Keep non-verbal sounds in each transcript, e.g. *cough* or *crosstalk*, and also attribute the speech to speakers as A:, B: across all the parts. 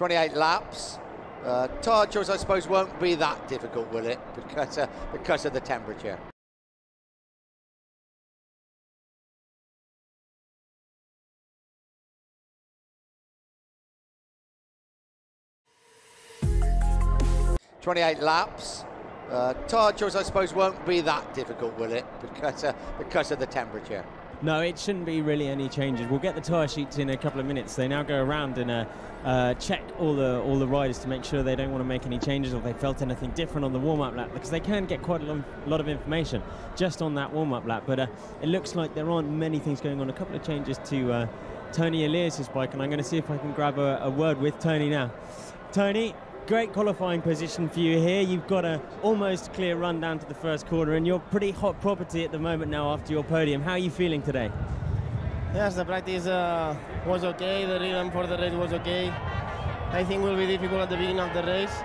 A: 28 laps. Uh, tire choice, I suppose, won't be that difficult, will it? *laughs* Because uh, because of the temperature. Twenty-eight laps. Uh, tire choice, I suppose, won't be that difficult, will it? *laughs* Because uh, because of the temperature.
B: No, it shouldn't be really any changes. We'll get the tyre sheets in a couple of minutes. They now go around and uh, uh, check all the all the riders to make sure they don't want to make any changes or they felt anything different on the warm-up lap because they can get quite a lot, lot of information just on that warm-up lap. But uh, it looks like there aren't many things going on. A couple of changes to uh, Toni Elias's bike, and I'm going to see if I can grab a, a word with Toni now. Toni, great qualifying position for you here. You've got a almost clear run down to the first corner, and you're pretty hot property at the moment now after your podium. How are you feeling today?
C: Yes, the practice uh, was okay. The rhythm for the race was okay. I think will be difficult at the beginning of the race,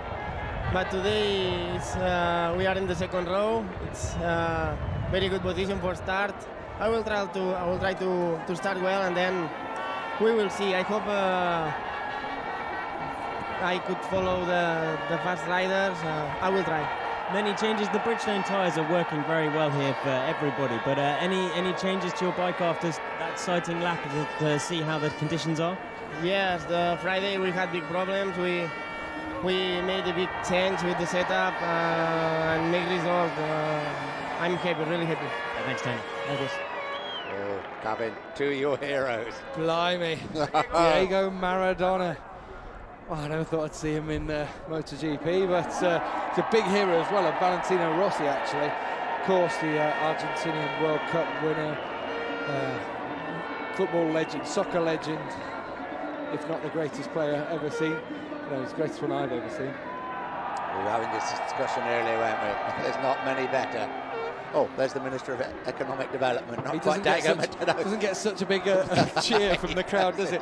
C: but today uh, we are in the second row. It's uh, very good position for start. I will try to I will try to, to start well, and then we will see. I hope uh, I could follow the, the fast riders. Uh, I will try.
B: Many changes. The Bridgestone tyres are working very well here for everybody. But uh, any any changes to your bike after that sighting lap to, to, see how the conditions are?
C: Yes, the Friday we had big problems. We we made a big change with the setup uh, and make result. Uh, I'm happy, really happy.
B: Yeah, thanks, Toni.
C: Thank
A: Oh, Gavin, two of your heroes.
D: Blimey, *laughs* Diego Maradona. Oh, I never thought I'd see him in uh, MotoGP, but uh, he's a big hero as well, of Valentino Rossi actually. Of course, the uh, Argentinian World Cup winner, uh, football legend, soccer legend, if not the greatest player ever seen. No, he's the greatest one I've ever seen.
A: We were having this discussion earlier, weren't we? *laughs* There's not many better. Oh, there's the Minister of Economic Development. Not
D: he doesn't get, such, doesn't get such a big uh, *laughs* *laughs* cheer from the crowd, does it?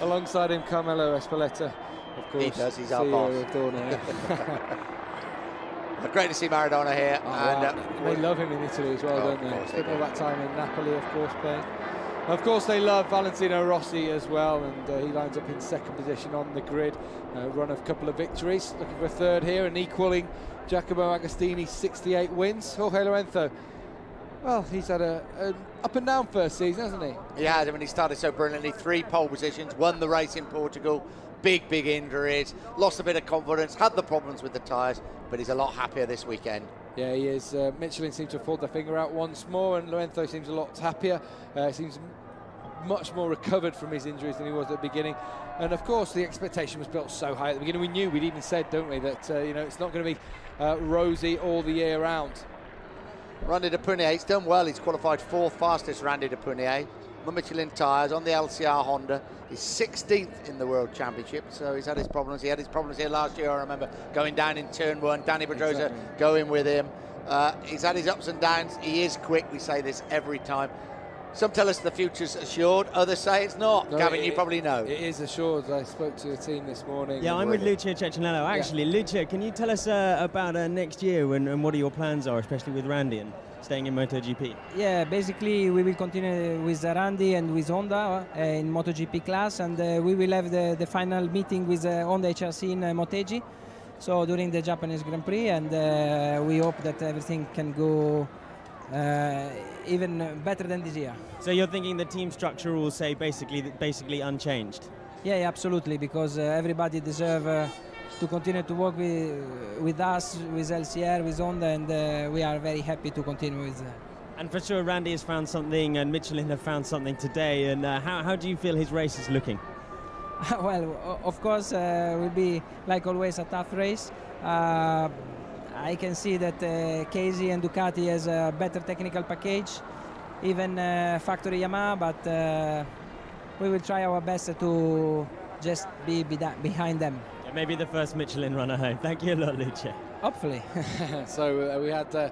D: Alongside him, Carmelo Ezpeleta of course.
A: He does, he's our boss. *laughs* Great to see Maradona here.
D: Oh,
A: and,
D: uh, they love him in Italy as well,
A: oh,
D: don't they? Spent all that time in Napoli, of course, playing. Of course, they love Valentino Rossi as well, and uh, he lines up in second position on the grid. Uh, run of a couple of victories, looking for a third here, and equaling Giacomo Agostini's 68 wins. Jorge Lorenzo, well, he's had a, an up and down first season, hasn't he?
A: He has. I mean, he started so brilliantly. Three pole positions, won the race in Portugal, big, big injuries, lost a bit of confidence, had the problems with the tyres, but he's a lot happier this weekend.
D: Yeah, he is. Uh, Michelin seems to have pulled their finger out once more, and Lorenzo seems a lot happier. Uh, seems much more recovered from his injuries than he was at the beginning. And of course, the expectation was built so high at the beginning. We knew, we'd even said, don't we, that uh, you know it's not going to be uh, rosy all the year round.
A: Randy de Puniet, done well. He's qualified fourth fastest, Randy de Puniet. The Michelin tyres on the LCR Honda. He's 16th in the World Championship, so he's had his problems. He had his problems here last year, I remember, going down in turn one. Dani Pedrosa exactly. going with him. Uh, he's had his ups and downs. He is quick. We say this every time. Some tell us the future's assured, others say it's not. No, Gavin, it, you probably know.
D: It is assured. I spoke to the team this morning.
B: Yeah, I'm with Lucio Cecchinello. Actually, yeah. Lucio, can you tell us uh, about uh, next year and, and, what are your plans are, especially with Randy and staying in MotoGP?
E: Yeah, basically we will continue with Randy and with Honda uh, in MotoGP class, and uh, we will have the, the final meeting with uh, Honda HRC in uh, Motegi. So during the Japanese Grand Prix, and we hope that everything can go uh, even better than this year.
B: So you're thinking the team structure will say basically basically unchanged?
E: Yeah, absolutely, because uh, everybody deserve uh, to continue to work with with us, with LCR, with Honda, and uh, we are very happy to continue with. that.
B: And for sure, Randy has found something, and Michelin have found something today. And uh, how, how do you feel his race is looking? *laughs*
E: well, of course, uh, will be like always a tough race. Uh, I can see that uh, Casey and Ducati has a better technical package, even uh, factory Yamaha, but uh, we will try our best to just be behind them.
B: Maybe the first Michelin runner home. Thank you a lot, Lucio.
E: Hopefully. *laughs*
D: so uh, we had uh,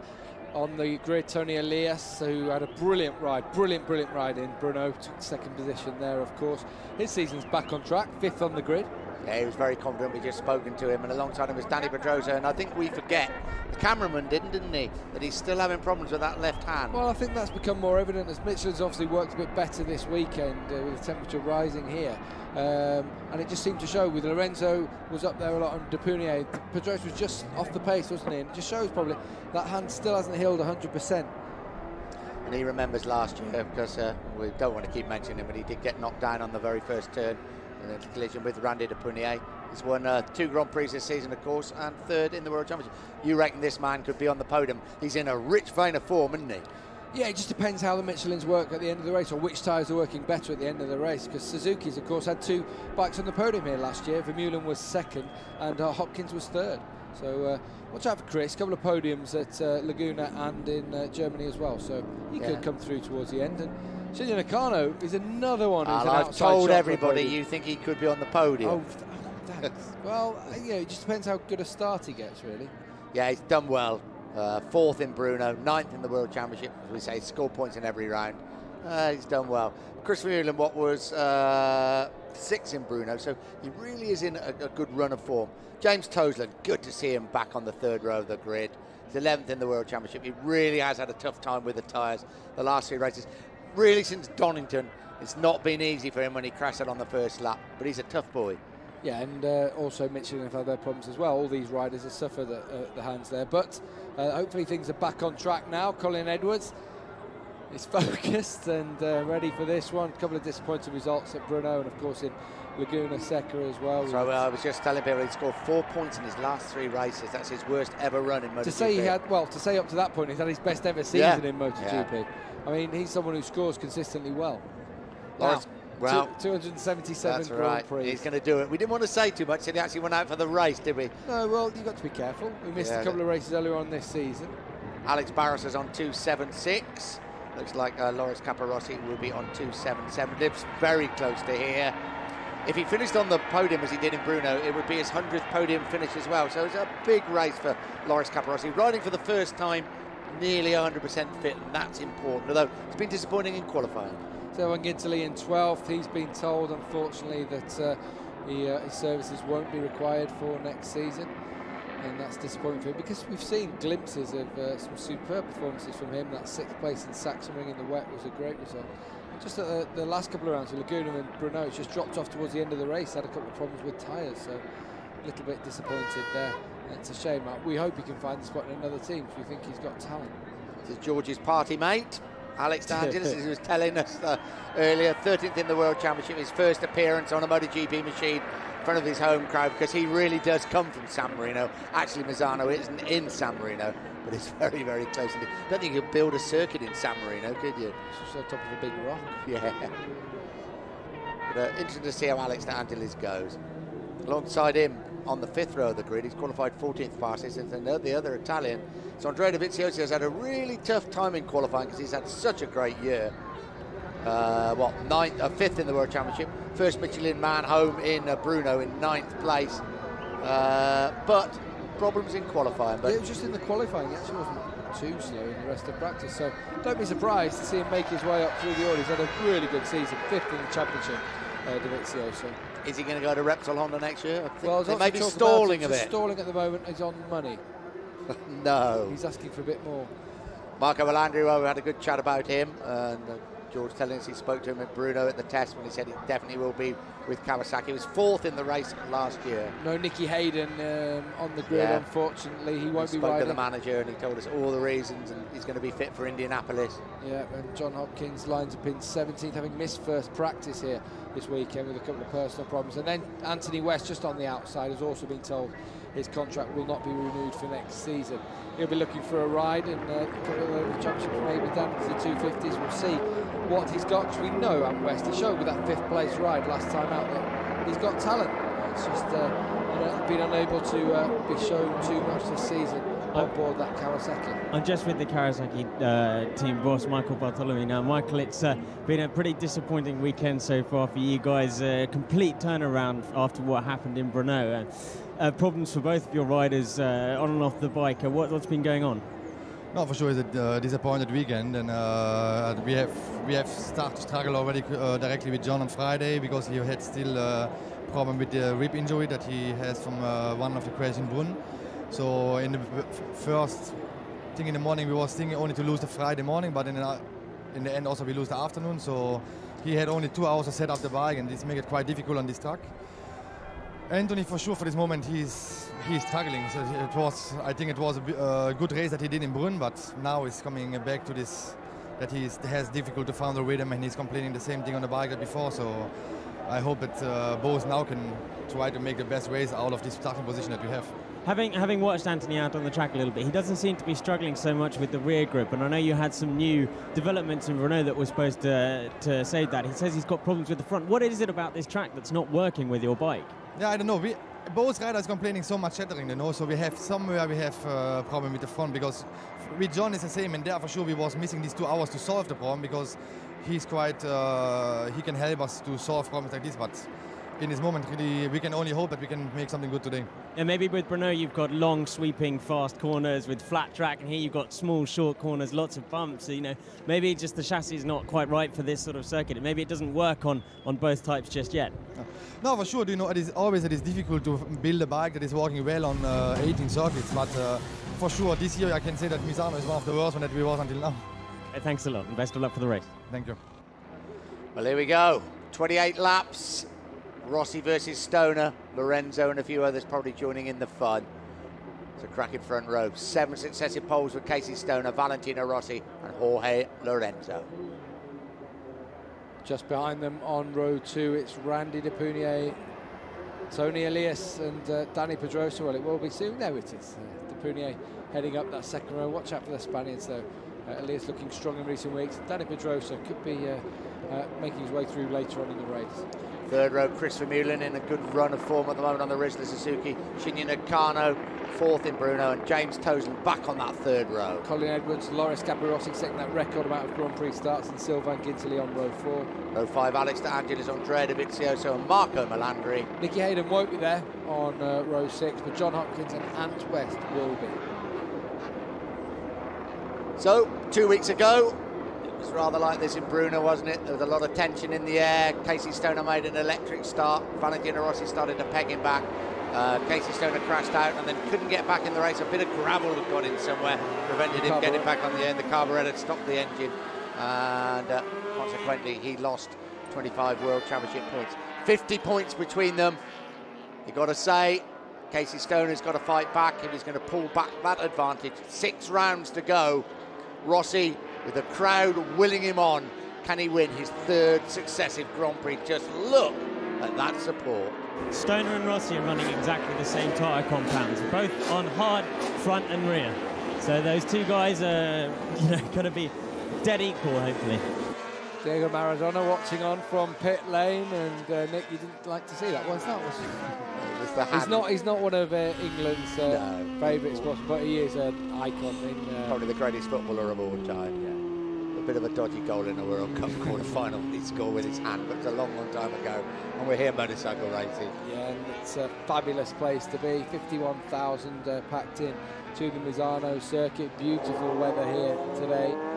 D: on the grid Toni Elias, who had a brilliant ride, brilliant, brilliant ride in Brno took second position there, of course. His season's back on track, fifth on the grid.
A: Yeah, he was very confident. We just spoken to him, and alongside him was Dani Pedrosa. And I think we forget the cameraman didn't, didn't he? That he's still having problems with that left hand.
D: Well, I think that's become more evident as Michelin's obviously worked a bit better this weekend uh, with the temperature rising here. Um, and it just seemed to show with Lorenzo was up there a lot on de Puniet. Pedrosa was just off the pace, wasn't he? And it just shows probably that hand still hasn't healed 100%.
A: And he remembers last year because uh, we don't want to keep mentioning him, but he did get knocked down on the very first turn in a collision with Randy de Puniet. He's won uh, two Grand Prix this season, of course, and third in the World Championship. You reckon this man could be on the podium? He's in a rich vein of form, isn't he?
D: Yeah, it just depends how the Michelin's work at the end of the race or which tyres are working better at the end of the race because Suzuki's, of course, had two bikes on the podium here last year. Vermeulen was second and uh, Hopkins was third. So uh, watch out for Chris. A couple of podiums at uh, Laguna and in uh, Germany as well. So he yeah. could come through towards the end. And Shinya Nakano is another one. Who's
A: I've told everybody you think he could be on the podium. Oh, *laughs*
D: well, uh, yeah, it just depends how good a start he gets, really.
A: Yeah, he's done well. Uh, fourth in Brno, ninth in the World Championship. As we say, score points in every round. Uh, he's done well. Chris Vermeulen, what was uh, sixth in Brno, so he really is in a, a, good run of form. James Toseland, good to see him back on the third row of the grid. He's 11th in the World Championship. He really has had a tough time with the tyres the last three races. Really, since Donington, it's not been easy for him when he crashed on the first lap, but he's a tough boy.
D: Yeah, and uh, also Michelin have had their problems as well. All these riders have suffered at uh, the hands there, but uh, hopefully things are back on track now. Colin Edwards is *laughs* focused and uh, ready for this one. A couple of disappointing results at Brno and, of course, in Laguna Seca as well.
A: So uh, I was just telling people he scored four points in his last three races. That's his worst ever run in MotoGP.
D: To say he had, well, to say up to that point, he's had his best ever season yeah. in MotoGP. Yeah. I mean, he's someone who scores consistently well.
A: Loris, well,
D: 277
A: that's
D: Grand
A: right.
D: Prix.
A: He's going to do it. We didn't want to say too much, so he actually went out for the race, did we?
D: No, well, you've got to be careful. We missed yeah, a couple of races earlier on this season.
A: Alex Barros is on 276. Looks like uh, Loris Capirossi will be on 277. Lives very close to here. If he finished on the podium as he did in Brno, it would be his 100th podium finish as well. So it's a big race for Loris Capirossi. Riding for the first time, nearly 100% fit, and that's important. Although it's been disappointing in qualifying.
D: So Italy in 12th, he's been told, unfortunately, that uh, he, uh, his services won't be required for next season. And that's disappointing for him because we've seen glimpses of uh, some superb performances from him. That sixth place in Sachsenring in the wet was a great result. Just at the, the last couple of rounds, Laguna and Brno just dropped off towards the end of the race, had a couple of problems with tyres, so a little bit disappointed there. It's a shame. We hope he can find the spot in another team because we think he's got talent.
A: This is George's party mate. Alex *laughs* DeAngelis, as he was telling us uh, earlier, 13th in the World Championship, his first appearance on a MotoGP machine in front of his home crowd because he really does come from San Marino. Actually, Misano isn't in San Marino, but it's *laughs* very, very close. I don't think you could build a circuit in San Marino, could you?
D: It's just on top of a big rock.
A: Yeah. But, uh, interesting to see how Alex DeAngelis goes. Alongside him, on the fifth row of the grid. He's qualified 14th fastest, and then the other Italian. So Andrea Dovizioso has had a really tough time in qualifying because he's had such a great year. Uh, what, ninth, uh, fifth in the World Championship. First Michelin man home in uh, Brno in ninth place. Uh, but problems in qualifying. But
D: yeah, it was just in the qualifying. He actually wasn't too slow in the rest of practice. So don't be surprised to see him make his way up through the order. He's had a really good season, fifth in the championship, uh, Dovizioso.
A: Is he going to go to Repsol Honda next year? well, they may be stalling a bit.
D: Stalling at the moment. He's on money. *laughs*
A: no.
D: He's asking for a bit more.
A: Marco Melandri, well, we had a good chat about him. And uh, George telling us he spoke to him at Brno at the test when he said he definitely will be with Kawasaki. He was fourth in the race last year.
D: No Nicky Hayden um, on the grid, yeah. unfortunately. He won't
A: he
D: be riding.
A: to the manager and he told us all the reasons and he's going to be fit for Indianapolis.
D: Yeah, and John Hopkins lines up in 17th, having missed first practice here this weekend with a couple of personal problems. And then Anthony West, just on the outside, has also been told his contract will not be renewed for next season. He'll be looking for a ride in uh, a couple of the championships, maybe down to the 250s. We'll see what he's got because we know Ant West. He showed with that fifth place ride last time out that he's got talent. It's just uh, you know, been unable to uh, be shown too much this season on board that Kawasaki.
B: I'm just with the Kawasaki uh, team boss, Michael Bartholemy. Now, Michael, it's uh, been a pretty disappointing weekend so far for you guys. A complete turnaround after what happened in Brno. Uh, problems for both of your riders uh, on and off the bike. What, has been going on?
F: No, for sure, it's a uh, disappointed weekend, and uh, we have we have started to struggle already uh, directly with John on Friday because he had still a problem with the rib injury that he has from uh, one of the crashes in Brno. So in the first thing in the morning, we was thinking only to lose the Friday morning, but in the, in the end also we lose the afternoon. So he had only two hours to set up the bike, and this make it quite difficult on this track. Anthony, for sure, for this moment, he's he's struggling. So it was, I think, it was a uh, good race that he did in Brno, but now he's coming back to this that he has difficult to find the rhythm, and he's complaining the same thing on the bike as before. So I hope that uh, both now can try to make the best race out of this starting position that we have.
B: Having having watched Anthony out on the track a little bit, he doesn't seem to be struggling so much with the rear grip. And I know you had some new developments in Renault that were supposed to to save that. He says he's got problems with the front. What is it about this track that's not working with your bike?
F: Yeah, I don't know. We both riders complaining so much shattering, you know. So we have somewhere we have a uh, problem with the front because with John is the same, and there for sure we was missing these two hours to solve the problem because he's quite uh, he can help us to solve problems like this, but in this moment, really, we can only hope that we can make something good today.
B: And maybe with Brno, you've got long, sweeping, fast corners with flat track, and here you've got small, short corners, lots of bumps. So, you know, maybe just the chassis is not quite right for this sort of circuit. Maybe it doesn't work on, on both types just yet.
F: No, for sure. You know, it is always it is difficult to build a bike that is working well on uh, 18 circuits, but uh, for sure this year I can say that Misano is one of the worst one that we was until now. *laughs*
B: thanks a lot, and best of luck for the race.
F: Thank you.
A: Well, here we go. 28 laps. Rossi versus Stoner, Lorenzo and a few others probably joining in the fun. It's a cracking front row. Seven successive poles with Casey Stoner, Valentino Rossi and Jorge Lorenzo.
D: Just behind them on row two, it's Randy de Puniet, Toni Elias and uh, Dani Pedrosa. Well, it will be soon. There it is. Uh, Depunier heading up that second row. Watch out for the Spaniards, though. Uh, Elias looking strong in recent weeks. Dani Pedrosa could be uh, uh, making his way through later on in the race.
A: Third row, Chris Vermeulen in a good run of form at the moment on the Rizla Suzuki. Shinya Nakano, fourth in Brno, and James Toseland back on that third row.
D: Colin Edwards, Loris Capirossi setting that record amount of Grand Prix starts, and Sylvain Guintoli on row four.
A: Row five, Alex De Angelis, Andrea Dovizioso, and Marco Melandri.
D: Nicky Hayden won't be there on uh, row six, but John Hopkins and Ant West will be.
A: So, two weeks ago, was rather like this in Brno, wasn't it? There was a lot of tension in the air. Casey Stoner made an electric start. Valentino Rossi started to peg him back. Uh, Casey Stoner crashed out and then couldn't get back in the race. A bit of gravel had got in somewhere, prevented him getting back on the end. The carburetor stopped the engine, and uh, consequently, he lost 25 World Championship points. 50 points between them. you got to say, Casey Stoner's got to fight back if he's going to pull back that advantage. Six rounds to go. Rossi with the crowd willing him on. Can he win his third successive Grand Prix? Just look at that support.
B: Stoner and Rossi are running exactly the same tyre compounds, both on hard front and rear. So those two guys are *laughs* you know, going to be dead equal, hopefully.
D: Diego Maradona watching on from pit lane, and uh, Nick, you didn't like to see that. What's that? Was he's not. He's not one of uh, England's uh, no. favourite spots, but he is an icon. In,
A: uh, Probably the greatest footballer of all time. Yeah a bit of a dodgy goal in a World Cup *laughs* quarter final he scored with his hand, but it's a long, long time ago. And we're here motorcycle racing.
D: Yeah, and it's a fabulous place to be. 51,000 uh, packed in to the Misano circuit. Beautiful weather here today.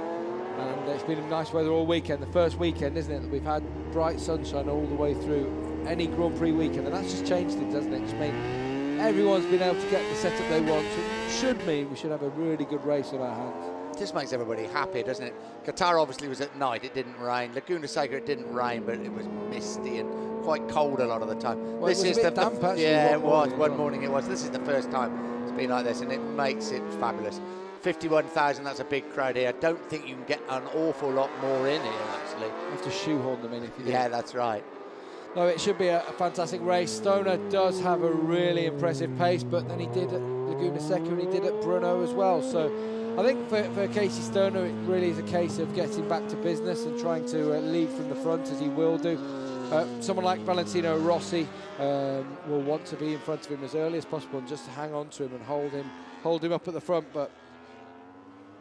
D: And uh, it's been nice weather all weekend. The first weekend, isn't it, that we've had bright sunshine all the way through any Grand Prix weekend. And that's just changed it, doesn't it? Just mean everyone's been able to get the setup they want. So it should mean we should have a really good race in our hands
A: just makes everybody happy, doesn't it? Qatar obviously was at night, it didn't rain. Laguna Seca, it didn't rain, but it was misty and quite cold a lot of the time.
D: Well, this is the damp, actually,
A: yeah,
D: it was.
A: One morning it was. This is the first time it's been like this, and it makes it fabulous. 51,000, that's a big crowd here. I don't think you can get an awful lot more in here, actually. You
D: have to shoehorn them in if you do.
A: Yeah, that's right.
D: No, it should be a, a, fantastic race. Stoner does have a really impressive pace, but then he did at Laguna Seca and he did at Brno as well. So I think for, for Casey Stoner, it really is a case of getting back to business and trying to uh, lead from the front as he will do. Uh, someone like Valentino Rossi um, will want to be in front of him as early as possible and just hang on to him and hold him, hold him up at the front. But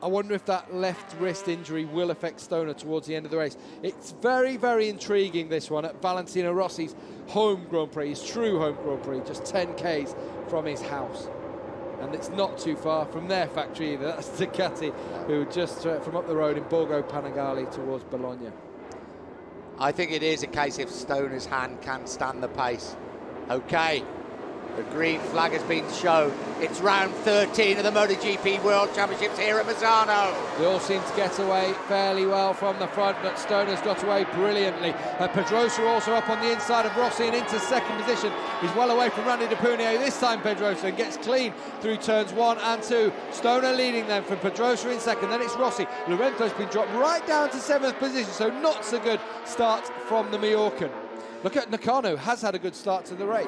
D: I wonder if that left wrist injury will affect Stoner towards the end of the race. It's very, very intriguing, this one, at Valentino Rossi's home Grand Prix, his true home Grand Prix, just 10 Ks from his house and it's not too far from their factory either. *laughs* That's Ducati, who just uh, from up the road in Borgo Panigale towards Bologna.
A: I think it is a case if Stoner's hand can stand the pace Okay, the green flag has been shown. It's round 13 of the MotoGP World Championships here at Misano.
D: They all seem to get away fairly well from the front, but Stoner's got away brilliantly. Uh, Pedrosa also up on the inside of Rossi and into second position. He's well away from Randy Puniet this time, Pedrosa, and gets clean through turns one and two. Stoner leading them from Pedrosa in second, then it's Rossi. Lorenzo's been dropped right down to seventh position, so not so good start from the Mallorcan. Look at Nakano, has had a good start to the race.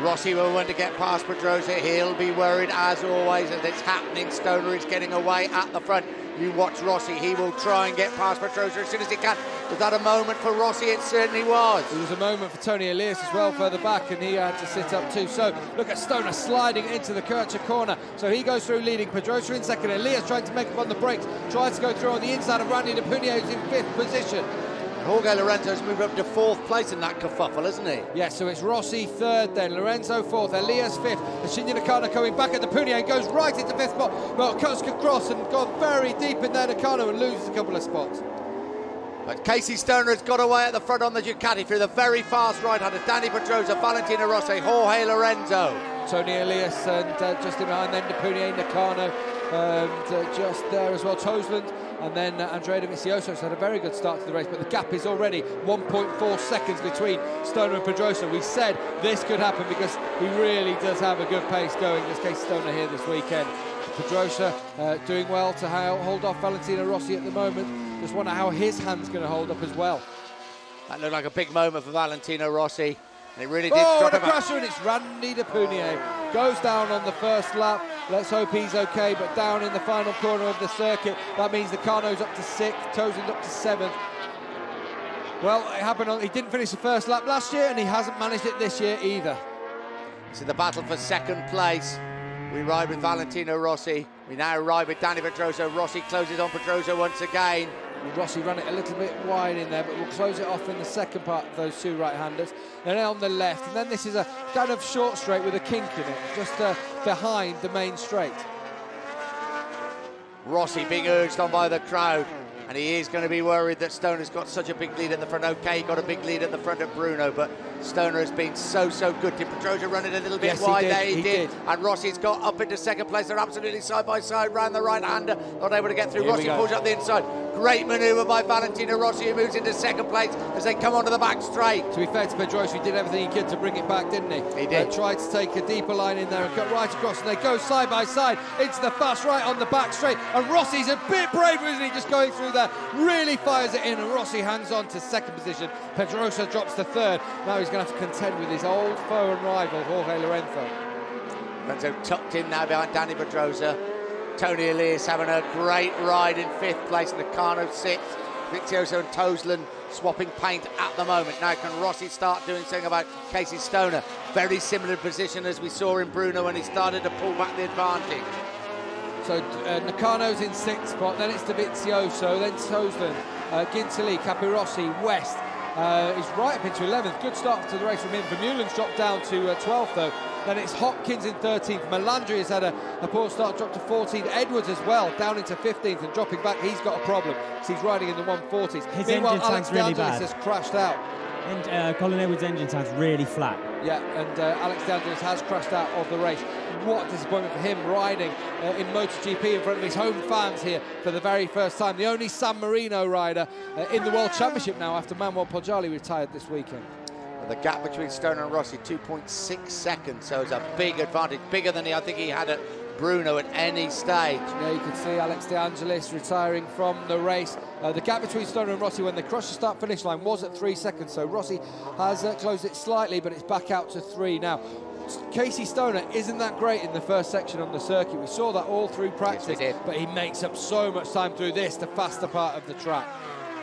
A: Rossi will want to get past Pedrosa. He'll be worried as always as it's happening. Stoner is getting away at the front. You watch Rossi. He will try and get past Pedrosa as soon as he can. Was that a moment for Rossi? It certainly was.
D: It was a moment for Toni Elias as well further back and he had to sit up too. So look at Stoner sliding into the Quercia corner. So he goes through leading Pedrosa in second. Elias trying to make up on the brakes. Tries to go through on the inside of Randy De Puniet who's in fifth position.
A: Jorge Lorenzo's moved up to fourth place in that kerfuffle, isn't he?
D: Yeah, so it's Rossi third then, Lorenzo fourth, Elias fifth, and Shinya Nakano coming back at de Puniet and goes right into fifth spot. Well, cuts across and gone very deep in there, Nakano, and loses a couple of spots.
A: But Casey Stoner has got away at the front on the Ducati through the very fast right-hander. Dani Pedrosa, Valentino Rossi, Jorge Lorenzo.
D: Toni Elias and uh, just in behind then Punier, Nakano, and uh, just there as well, Toseland and then uh, Andrea Dovizioso had a very good start to the race, but the gap is already 1.4 seconds between Stoner and Pedrosa. We said this could happen because he really does have a good pace going, in this case Stoner here this weekend. Pedrosa uh, doing well to hold off Valentino Rossi at the moment. Just wonder how his hand's going to hold up as well.
A: That looked like a big moment for Valentino Rossi. It really oh, did
D: oh,
A: drop
D: crasher, and it's Randy De Puniet. Goes down on the first lap. Let's hope he's okay, but down in the final corner of the circuit. That means Nakano's up to sixth, Toseland's up to seventh. Well, it happened on, he didn't finish the first lap last year, and he hasn't managed it this year either.
A: So the battle for second place. We ride with Valentino Rossi. We now ride with Dani Pedrosa. Rossi closes on Pedrosa once again.
D: Rossi ran it a little bit wide in there, but we'll close it off in the second part of those two right-handers. Then on the left, and then this is a kind of short straight with a kink in it, just uh, behind the main straight.
A: Rossi being urged on by the crowd. And he is going to be worried that Stoner's got such a big lead at the front. Okay, he got a big lead at the front of Brno, but Stoner has been so, so good. Did Pedrosa run it a little bit
D: yes,
A: wide
D: he
A: there? He,
D: he
A: did.
D: did.
A: And Rossi's got up into second place. They're absolutely side by side round the right-hander. Not able to get through.
D: Here
A: Rossi pulls up the inside. Great manoeuvre by Valentino Rossi, who moves into second place as they come onto the back straight.
D: To be fair to Pedrosa, he did everything he could to bring it back, didn't he?
A: He did.
D: Uh, tried to take a deeper line in there and cut right across, and they go side by side into the fast right on the back straight. And Rossi's a bit braver, isn't he? Just going through there, really fires it in, and Rossi hangs on to second position. Pedrosa drops to third. Now he's going to have to contend with his old foe and rival, Jorge Lorenzo.
A: Lorenzo tucked in now behind Dani Pedrosa. Toni Elias having a great ride in fifth place, Nakano sixth. Dovizioso and Toseland swapping paint at the moment. Now can Rossi start doing something about Casey Stoner? Very similar position as we saw in Brno when he started to pull back the advantage.
D: So uh, Nakano's in sixth spot, then it's Dovizioso, then Toseland, uh, Guintoli, Capirossi, West. Uh, he's right up into 11th. Good start to the race from him. Vermeulen's dropped down to uh, 12th though. Then it's Hopkins in 13th. Melandri has had a, a poor start, dropped to 14th. Edwards as well, down into 15th and dropping back. He's got a problem because he's riding in the 140s.
B: His
D: Meanwhile,
B: engine
D: Alex
B: sounds really bad.
D: has crashed out.
B: And uh, Colin Edwards' engine sounds really flat.
D: Yeah, and uh, Alex DeAngelis has crashed out of the race. What a disappointment for him riding uh, in MotoGP in front of his home fans here for the very first time. The only San Marino rider uh, in the World Championship now after Manuel Poggiali retired this weekend.
A: The gap between Stoner and Rossi, 2.6 seconds, so it's a big advantage, bigger than he, I think he had at Brno at any stage.
D: Yeah, you can see Alex De Angelis retiring from the race. Uh, the gap between Stoner and Rossi when they crossed the start-finish line was at three seconds, so Rossi has uh, closed it slightly, but it's back out to three now. Casey Stoner isn't that great in the first section on the circuit. We saw that all through practice,
A: did.
D: but he makes up so much time through this, the faster part of the track.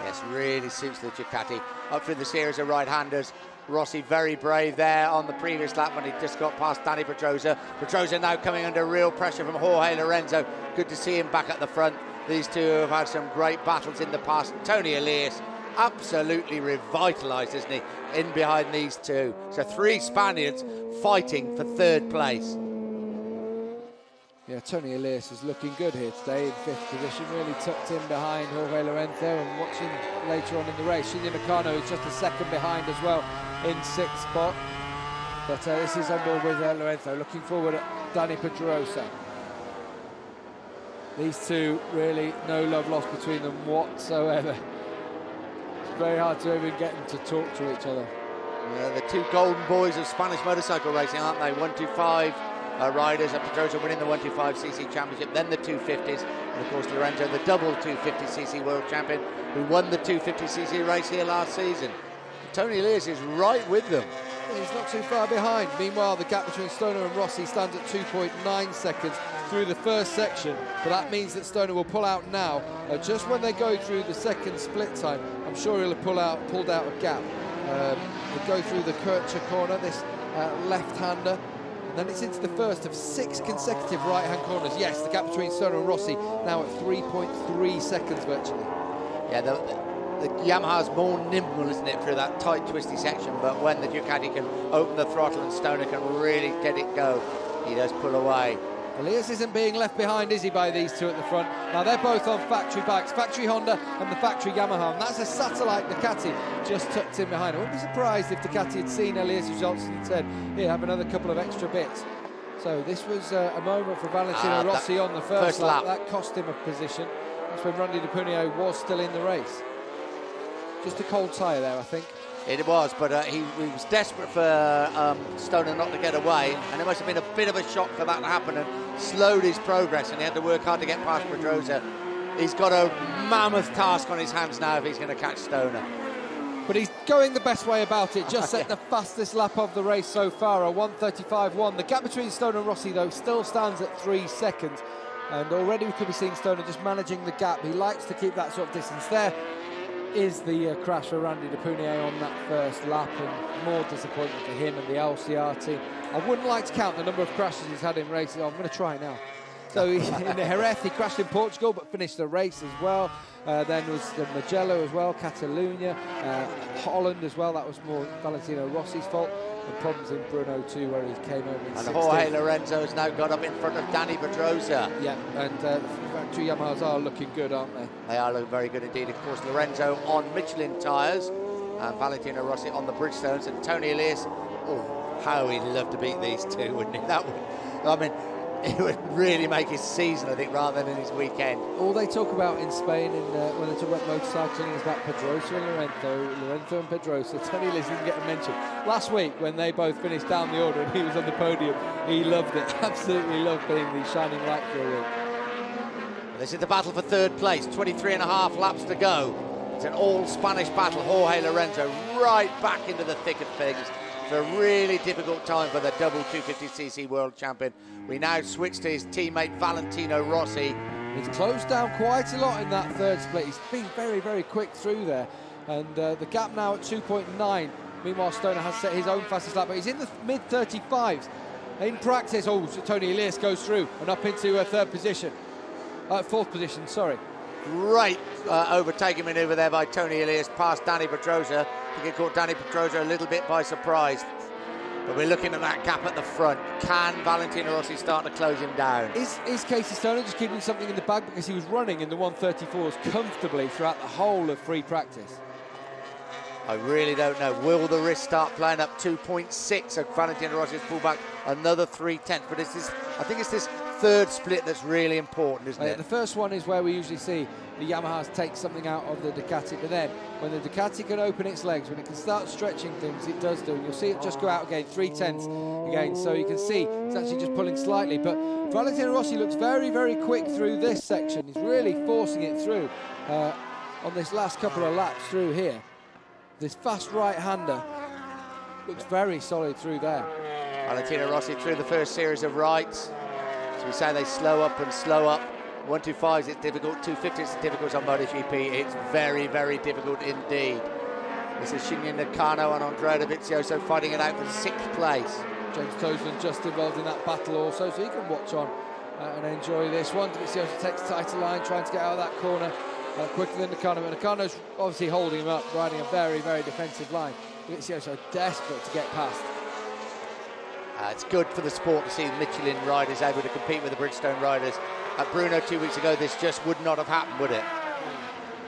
A: Yes, really suits the Ducati. Up through the series of right-handers. Rossi very brave there on the previous lap when he just got past Dani Pedrosa. Pedrosa now coming under real pressure from Jorge Lorenzo. Good to see him back at the front. These two have had some great battles in the past. Toni Elias absolutely revitalised, isn't he, in behind these two. So three Spaniards fighting for third place.
D: Yeah, Toni Elias is looking good here today in fifth position, really tucked in behind Jorge Lorenzo and watching later on in the race. Shinya Nakano is just a second behind as well in sixth spot. But uh, this is board with uh, Lorenzo, looking forward at Dani Pedrosa. These two really no love lost between them whatsoever. *laughs* It's very hard to even get them to talk to each other.
A: Uh, the two golden boys of Spanish motorcycle racing, aren't they? 125 uh, riders, and Pedrosa winning the 125cc championship, then the 250s, and of course Lorenzo, the double 250cc world champion, who won the 250cc race here last season. Toni Elias is right with them.
D: He's not too far behind. Meanwhile, the gap between Stoner and Rossi stands at 2.9 seconds through the first section, but that means that Stoner will pull out now. Uh, just when they go through the second split time, I'm sure he'll have pull out, pulled out a gap. Um, go through the Quercia corner, this uh, left-hander, and then it's into the first of six consecutive right-hand corners. Yes, the gap between Stoner and Rossi now at 3.3 seconds virtually.
A: Yeah, the, the Yamaha's more nimble, isn't it, through that tight, twisty section. But when the Ducati can open the throttle and Stoner can really get it go, he does pull away.
D: Elias isn't being left behind, is he, by these two at the front? Now, they're both on factory bikes, factory Honda and the factory Yamaha, and that's a satellite Ducati just tucked in behind. I wouldn't be surprised if Ducati had seen Elias' results and said, here, have another couple of extra bits. So this was uh, a moment for Valentino
A: Ah,
D: Rossi on the first,
A: first lap.
D: That cost him a position. That's when Randy De Puniet was still in the race. Just a cold tyre there, I think.
A: It was, but uh, he, he was desperate for um, Stoner not to get away, and it must have been a bit of a shock for that to happen and slowed his progress, and he had to work hard to get past Pedrosa. He's got a mammoth task on his hands now if he's going to catch Stoner.
D: But he's going the best way about it. Just *laughs* set the fastest lap of the race so far, a 135.1. The gap between Stoner and Rossi, though, still stands at three seconds. And already we could be seeing Stoner just managing the gap. He likes to keep that sort of distance. There is the uh, crash for Randy De Puniet on that first lap, and more disappointment for him and the LCR team. I wouldn't like to count the number of crashes he's had in races. I'm going to try it now. So he, *laughs* in the Jerez, he crashed in Portugal, but finished the race as well. Uh, then was the Mugello as well, Catalunya, uh, Holland as well. That was more Valentino Rossi's fault. The problems in Brno too, where he came over in
A: And
D: 16th.
A: Jorge Lorenzo has now got up in front of Dani Pedrosa.
D: Yeah, and uh, the factory Yamahas are looking good, aren't they?
A: They are looking very good indeed. Of course, Lorenzo on Michelin tyres, and Valentino Rossi on the Bridgestones, and Toni Elias. Oh, how he'd love to beat these two, wouldn't he? *laughs* That would, I mean, *laughs* it would really make his season, I think, rather than his weekend.
D: All they talk about in Spain and uh, when they talk about motorcycling is about Pedrosa and Lorenzo, Lorenzo and Pedrosa. *laughs* Toni Elias didn't get a mention. Last week, when they both finished down the order and he was on the podium, he loved it. *laughs* Absolutely loved being the shining light for a week.
A: This is the battle for third place. 23 and a half laps to go. It's an all Spanish battle. Jorge Lorenzo right back into the thick of things. It's a really difficult time for the double 250cc world champion. We now switch to his teammate Valentino Rossi.
D: He's closed down quite a lot in that third split. He's been very, very quick through there. And uh, the gap now at 2.9. Meanwhile, Stoner has set his own fastest lap, but he's in the mid 35s. In practice, oh, so Toni Elias goes through and up into a third position. Uh, fourth position, sorry.
A: Great uh, overtaking manoeuvre there by Toni Elias past Dani Pedrosa. I think it caught Dani Pedrosa a little bit by surprise. But we're looking at that gap at the front. Can Valentino Rossi start to close him down?
D: Is, is Casey Stoner just keeping something in the bag because he was running in the 134s comfortably throughout the whole of free practice?
A: I really don't know. Will the wrist start playing up 2.6? So Valentino Rossi has pulled back another three tenths. But it's this, I think it's this third split that's really important, isn't
D: Uh,
A: it?
D: the first one is where we usually see the Yamahas take something out of the Ducati, but then when the Ducati can open its legs, when it can start stretching things, it does do. And you'll see it just go out again, three tenths again. So you can see it's actually just pulling slightly. But Valentino Rossi looks very, very quick through this section. He's really forcing it through uh, on this last couple of laps through here. This fast right-hander looks very solid through there.
A: Valentino Rossi through the first series of rights. So we say they slow up and slow up. 125s it's difficult, 250s it's difficult on MotoGP. It's very, very difficult indeed. This is Shinya Nakano and Andrea Dovizioso fighting it out for sixth place.
D: James Toseland just involved in that battle also, so he can watch on uh, and enjoy this one. Dovizioso takes the title line, trying to get out of that corner uh, quicker than Nakano, but Nakano's obviously holding him up, riding a very, very defensive line. Dovizioso desperate to get past.
A: Uh, it's good for the sport to see the Michelin riders able to compete with the Bridgestone riders. At Brno two weeks ago, this just would not have happened, would it?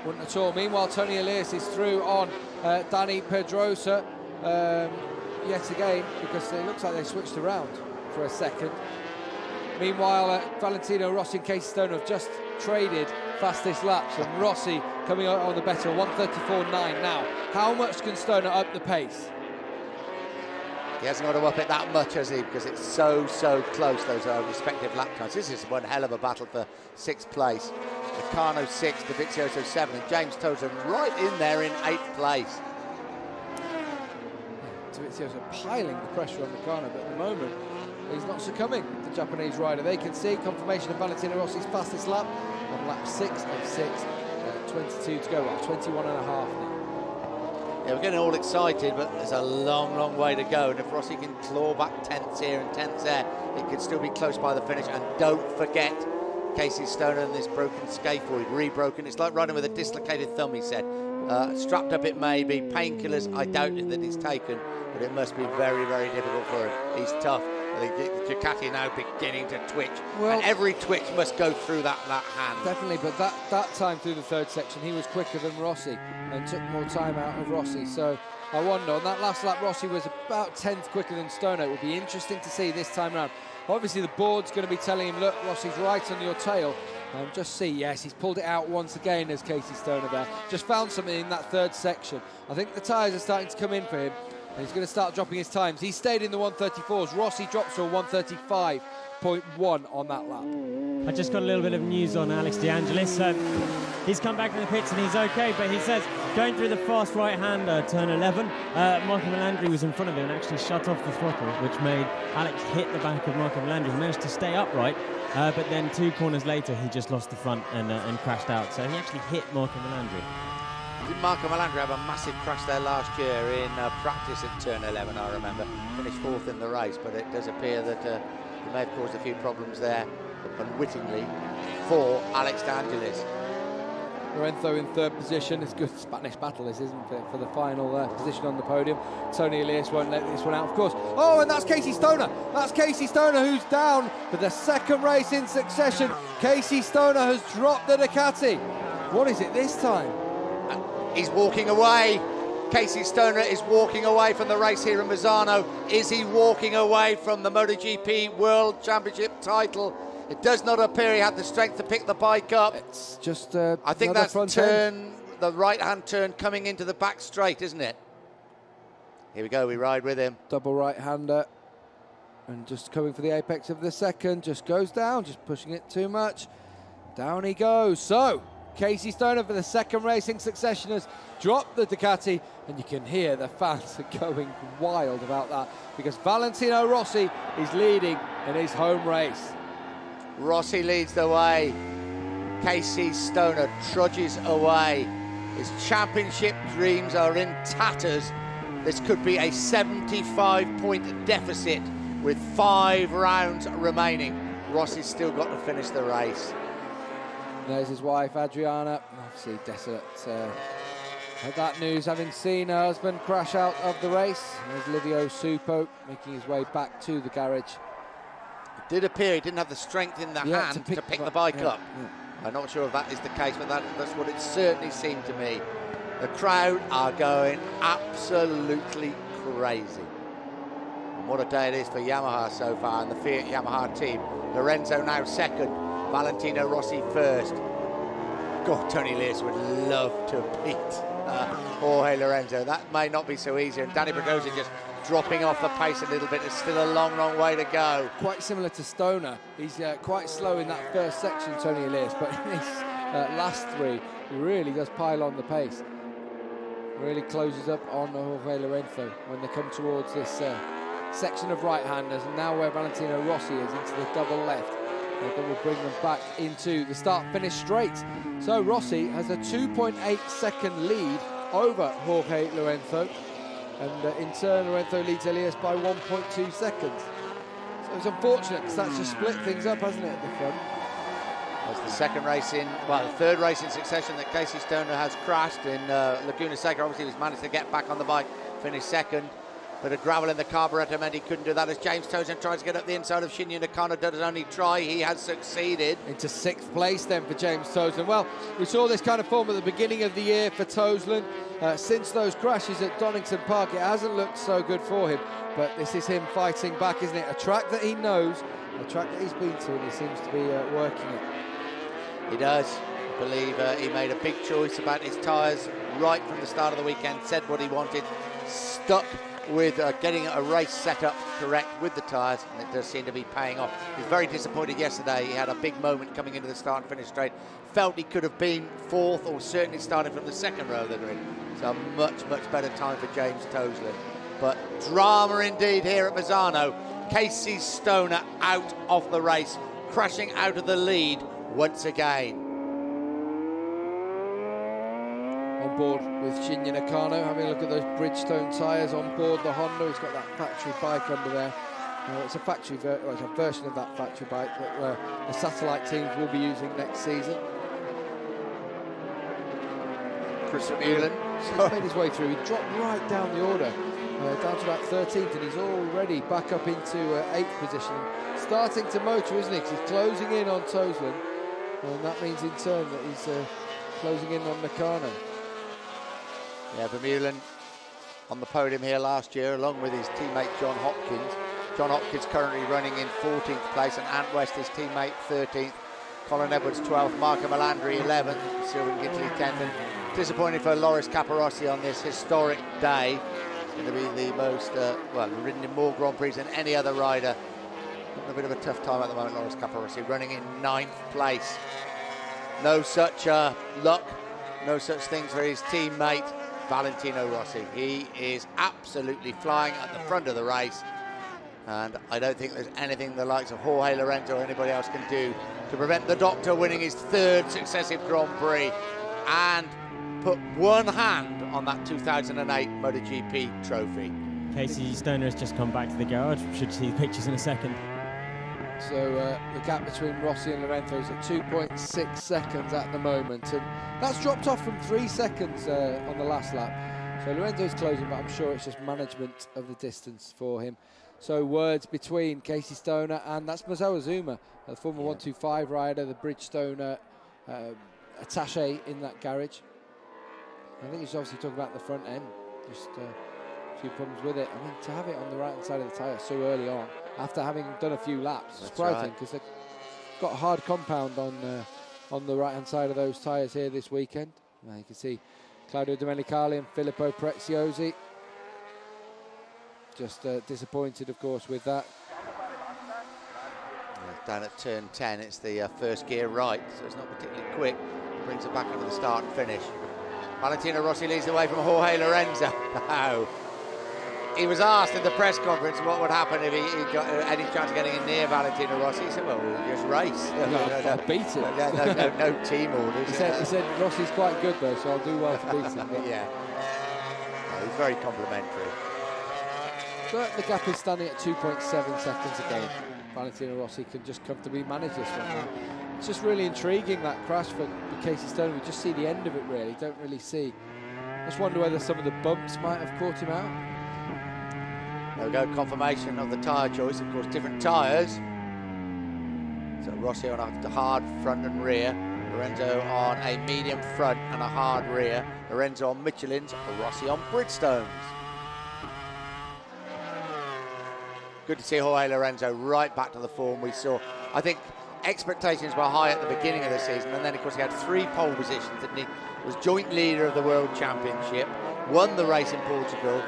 D: Wouldn't at all. Meanwhile, Toni Elias is through on uh, Dani Pedrosa. Um, yet again because it looks like they switched around for a second. Meanwhile, uh, Valentino Rossi and Casey Stoner have just traded fastest laps, and Rossi coming out on the better, 134.9 now. How much can Stoner up the pace?
A: He hasn't got to up it that much, has he? Because it's so, so close, those uh, respective lap times. This is one hell of a battle for sixth place. Nakano six, Dovizioso seven, and James Toseland right in there in eighth place.
D: Dovizioso piling the pressure on Nakano, but at the moment, he's not succumbing, the Japanese rider. They can see confirmation of Valentino Rossi's fastest lap on lap six of six, uh, 22 to go, well, 21 and a half now.
A: Yeah, we're getting all excited, but there's a long, long way to go. And if Rossi can claw back tenths here and tenths there, it could still be close by the finish. And don't forget Casey Stoner and this broken scaphoid, re-broken. It's like riding with a dislocated thumb, he said. Uh, strapped up it may be, painkillers, I doubt that he's taken, but it must be very, very difficult for him. He's tough. The Ducati now beginning to twitch, well, and every twitch must go through that, that hand.
D: Definitely, but that, that time through the third section, he was quicker than Rossi and took more time out of Rossi. So I wonder, on that last lap, Rossi was about 10th quicker than Stoner. It will be interesting to see this time around. Obviously, the board's going to be telling him, look, Rossi's right on your tail. Um, just see, yes, he's pulled it out once again as Casey Stoner there. Just found something in that third section. I think the tyres are starting to come in for him. He's going to start dropping his times. He stayed in the 134s. Rossi drops to a 135.1 on that lap.
B: I just got a little bit of news on Alex De Angelis. He's come back from the pits and he's okay, but he says going through the fast right-hander, turn 11, uh, Marco Melandri was in front of him and actually shut off the throttle, which made Alex hit the back of Marco Melandri. He managed to stay upright, uh, but then two corners later, he just lost the front and, uh, and crashed out. So he actually hit Marco Melandri.
A: Did Marco Melandri have a massive crash there last year in uh, practice at turn 11, I remember. Finished fourth in the race, but it does appear that uh, he may have caused a few problems there unwittingly for Alex De Angelis.
D: Lorenzo in third position. It's good Spanish battle, this isn't it, for the final uh, position on the podium. Toni Elias won't let this one out, of course. Oh, and that's Casey Stoner. That's Casey Stoner who's down for the second race in succession. Casey Stoner has dropped the Ducati. What is it this time?
A: He's walking away. Casey Stoner is walking away from the race here in Misano. Is he walking away from the MotoGP World Championship title? It does not appear he had the strength to pick the bike up.
D: It's just uh,
A: I think that's turn, end. the right-hand turn coming into the back straight, isn't it? Here we go, we ride with him.
D: Double right-hander. And just coming for the apex of the second, just goes down, just pushing it too much. Down he goes. So, Casey Stoner for the second racing succession has dropped the Ducati and you can hear the fans *laughs* are going wild about that because Valentino Rossi is leading in his home race.
A: Rossi leads the way. Casey Stoner trudges away. His championship dreams are in tatters. This could be a 75 point deficit with five rounds remaining. Rossi's still got to finish the race.
D: There's his wife, Adriana, obviously desolate uh, at that news, having seen her husband crash out of the race. There's Livio Suppo making his way back to the garage.
A: It did appear he didn't have the strength in the yeah, hand to pick, to pick the bike yeah, up. Yeah. I'm not sure if that is the case, but that, that's what it certainly seemed to me. The crowd are going absolutely crazy. And what a day it is for Yamaha so far and the Fiat Yamaha team. Lorenzo now second. Valentino Rossi first. God, Toni Elias would love to beat uh, Jorge Lorenzo. That may not be so easy. And Danny Bergozzi just dropping off the pace a little bit. There's still a long, long way to go.
D: Quite similar to Stoner. He's uh, quite slow in that first section, Toni Elias, but in *laughs* his uh, last three, he really does pile on the pace. Really closes up on Jorge Lorenzo when they come towards this uh, section of right-handers. And now where Valentino Rossi is into the double left. Then we'll bring them back into the start-finish straight. So Rossi has a 2.8 second lead over Jorge Lorenzo. And uh, in turn, Lorenzo leads Elias by 1.2 seconds. So it's unfortunate because that's just split things up, hasn't it, at the front?
A: That's the second race in, well, the third race in succession that Casey Stoner has crashed in uh, Laguna Seca. Obviously, he's managed to get back on the bike, finish second. Bit of gravel in the carburetor meant he couldn't do that as James Toseland tries to get up the inside of Shinya Nakano. Does only try. He has succeeded.
D: Into sixth place then for James Toseland. Well, we saw this kind of form at the beginning of the year for Toseland. Uh, since those crashes at Donington Park, it hasn't looked so good for him. But this is him fighting back, isn't it? A track that he knows, a track that he's been to, and he seems to be uh, working it.
A: He does. I believe uh, he made a big choice about his tyres right from the start of the weekend, said what he wanted, stuck with uh, getting a race set up correct with the tyres, and it does seem to be paying off. He was very disappointed yesterday. He had a big moment coming into the start and finish straight. Felt he could have been fourth or certainly started from the second row of the grid. So a much, much better time for James Toseland. But drama indeed here at Misano. Casey Stoner out of the race, crashing out of the lead once again.
D: On board with Shinya Nakano, having a look at those Bridgestone tyres on board the Honda. He's got that factory bike under there. Uh, it's a factory, ver well, it's a version of that factory bike that uh, the satellite teams will be using next season.
A: Chris Vermeulen.
D: He's made his way through. He dropped right down the order, uh, down to about 13th, and he's already back up into uh, eighth position. Starting to motor, isn't he? Because he's closing in on Toseland, and that means in turn that he's uh, closing in on Nakano.
A: Yeah, Vermeulen on the podium here last year, along with his teammate John Hopkins. John Hopkins currently running in 14th place, and Ant West, his teammate, 13th. Colin Edwards, 12th. Marco Melandri, 11th. Sylvain Guintoli, 10th. And disappointing for Loris Capirossi on this historic day. It's going to be the most, uh, well, ridden in more Grand Prix than any other rider. Having a bit of a tough time at the moment, Loris Capirossi, running in ninth place. No such uh, luck, no such things for his teammate, Valentino Rossi. He is absolutely flying at the front of the race. And I don't think there's anything the likes of Jorge Lorenzo or anybody else can do to prevent the Doctor winning his third successive Grand Prix and put one hand on that 2008 MotoGP trophy.
B: Casey Stoner has just come back to the garage. Should see the pictures in a second.
D: So uh, the gap between Rossi and Lorenzo is at 2.6 seconds at the moment, and that's dropped off from three seconds uh, on the last lap. So Lorenzo's closing, but I'm sure it's just management of the distance for him. So words between Casey Stoner and that's Masao Azuma, the former yeah. 125 rider, the Bridgestone uh, attache in that garage. I think he's obviously talking about the front end, just uh, a few problems with it. I mean, to have it on the right hand side of the tyre so early on, after having done a few laps, it's surprising because right. they've got a hard compound on uh, on the right hand side of those tyres here this weekend. Now you can see Claudio Domenicali and Filippo Preziosi just uh, disappointed, of course, with that.
A: Down at turn 10, it's the uh, first gear right, so it's not particularly quick. Brings it back into the start and finish. Valentino Rossi leads the way from Jorge Lorenzo. *laughs* he was asked in the press conference what would happen if he, he got uh, any chance of getting in near Valentino Rossi. He said, well, we'll just race.
D: No, no, no, no beat him.
A: No, no, no, team orders.
D: He said, he said, Rossi's quite good, though, so I'll do well to beat him. *laughs*
A: yeah. he's very complimentary.
D: But the gap is standing at 2.7 seconds again. Valentino Rossi can just comfortably manage this one. It's just really intriguing, that crash for, for Casey Stoner. We just see the end of it, really. Don't really see. Just wonder whether some of the bumps might have caught him out.
A: There we go, confirmation of the tyre choice. Of course, different tyres. So Rossi on a hard front and rear. Lorenzo on a medium front and a hard rear. Lorenzo on Michelin's, Rossi on Bridgestones. good to see Jorge Lorenzo right back to the form we saw. I think expectations were high at the beginning of the season, and then of course he had three pole positions, and he was joint leader of the World Championship, won the race in Portugal,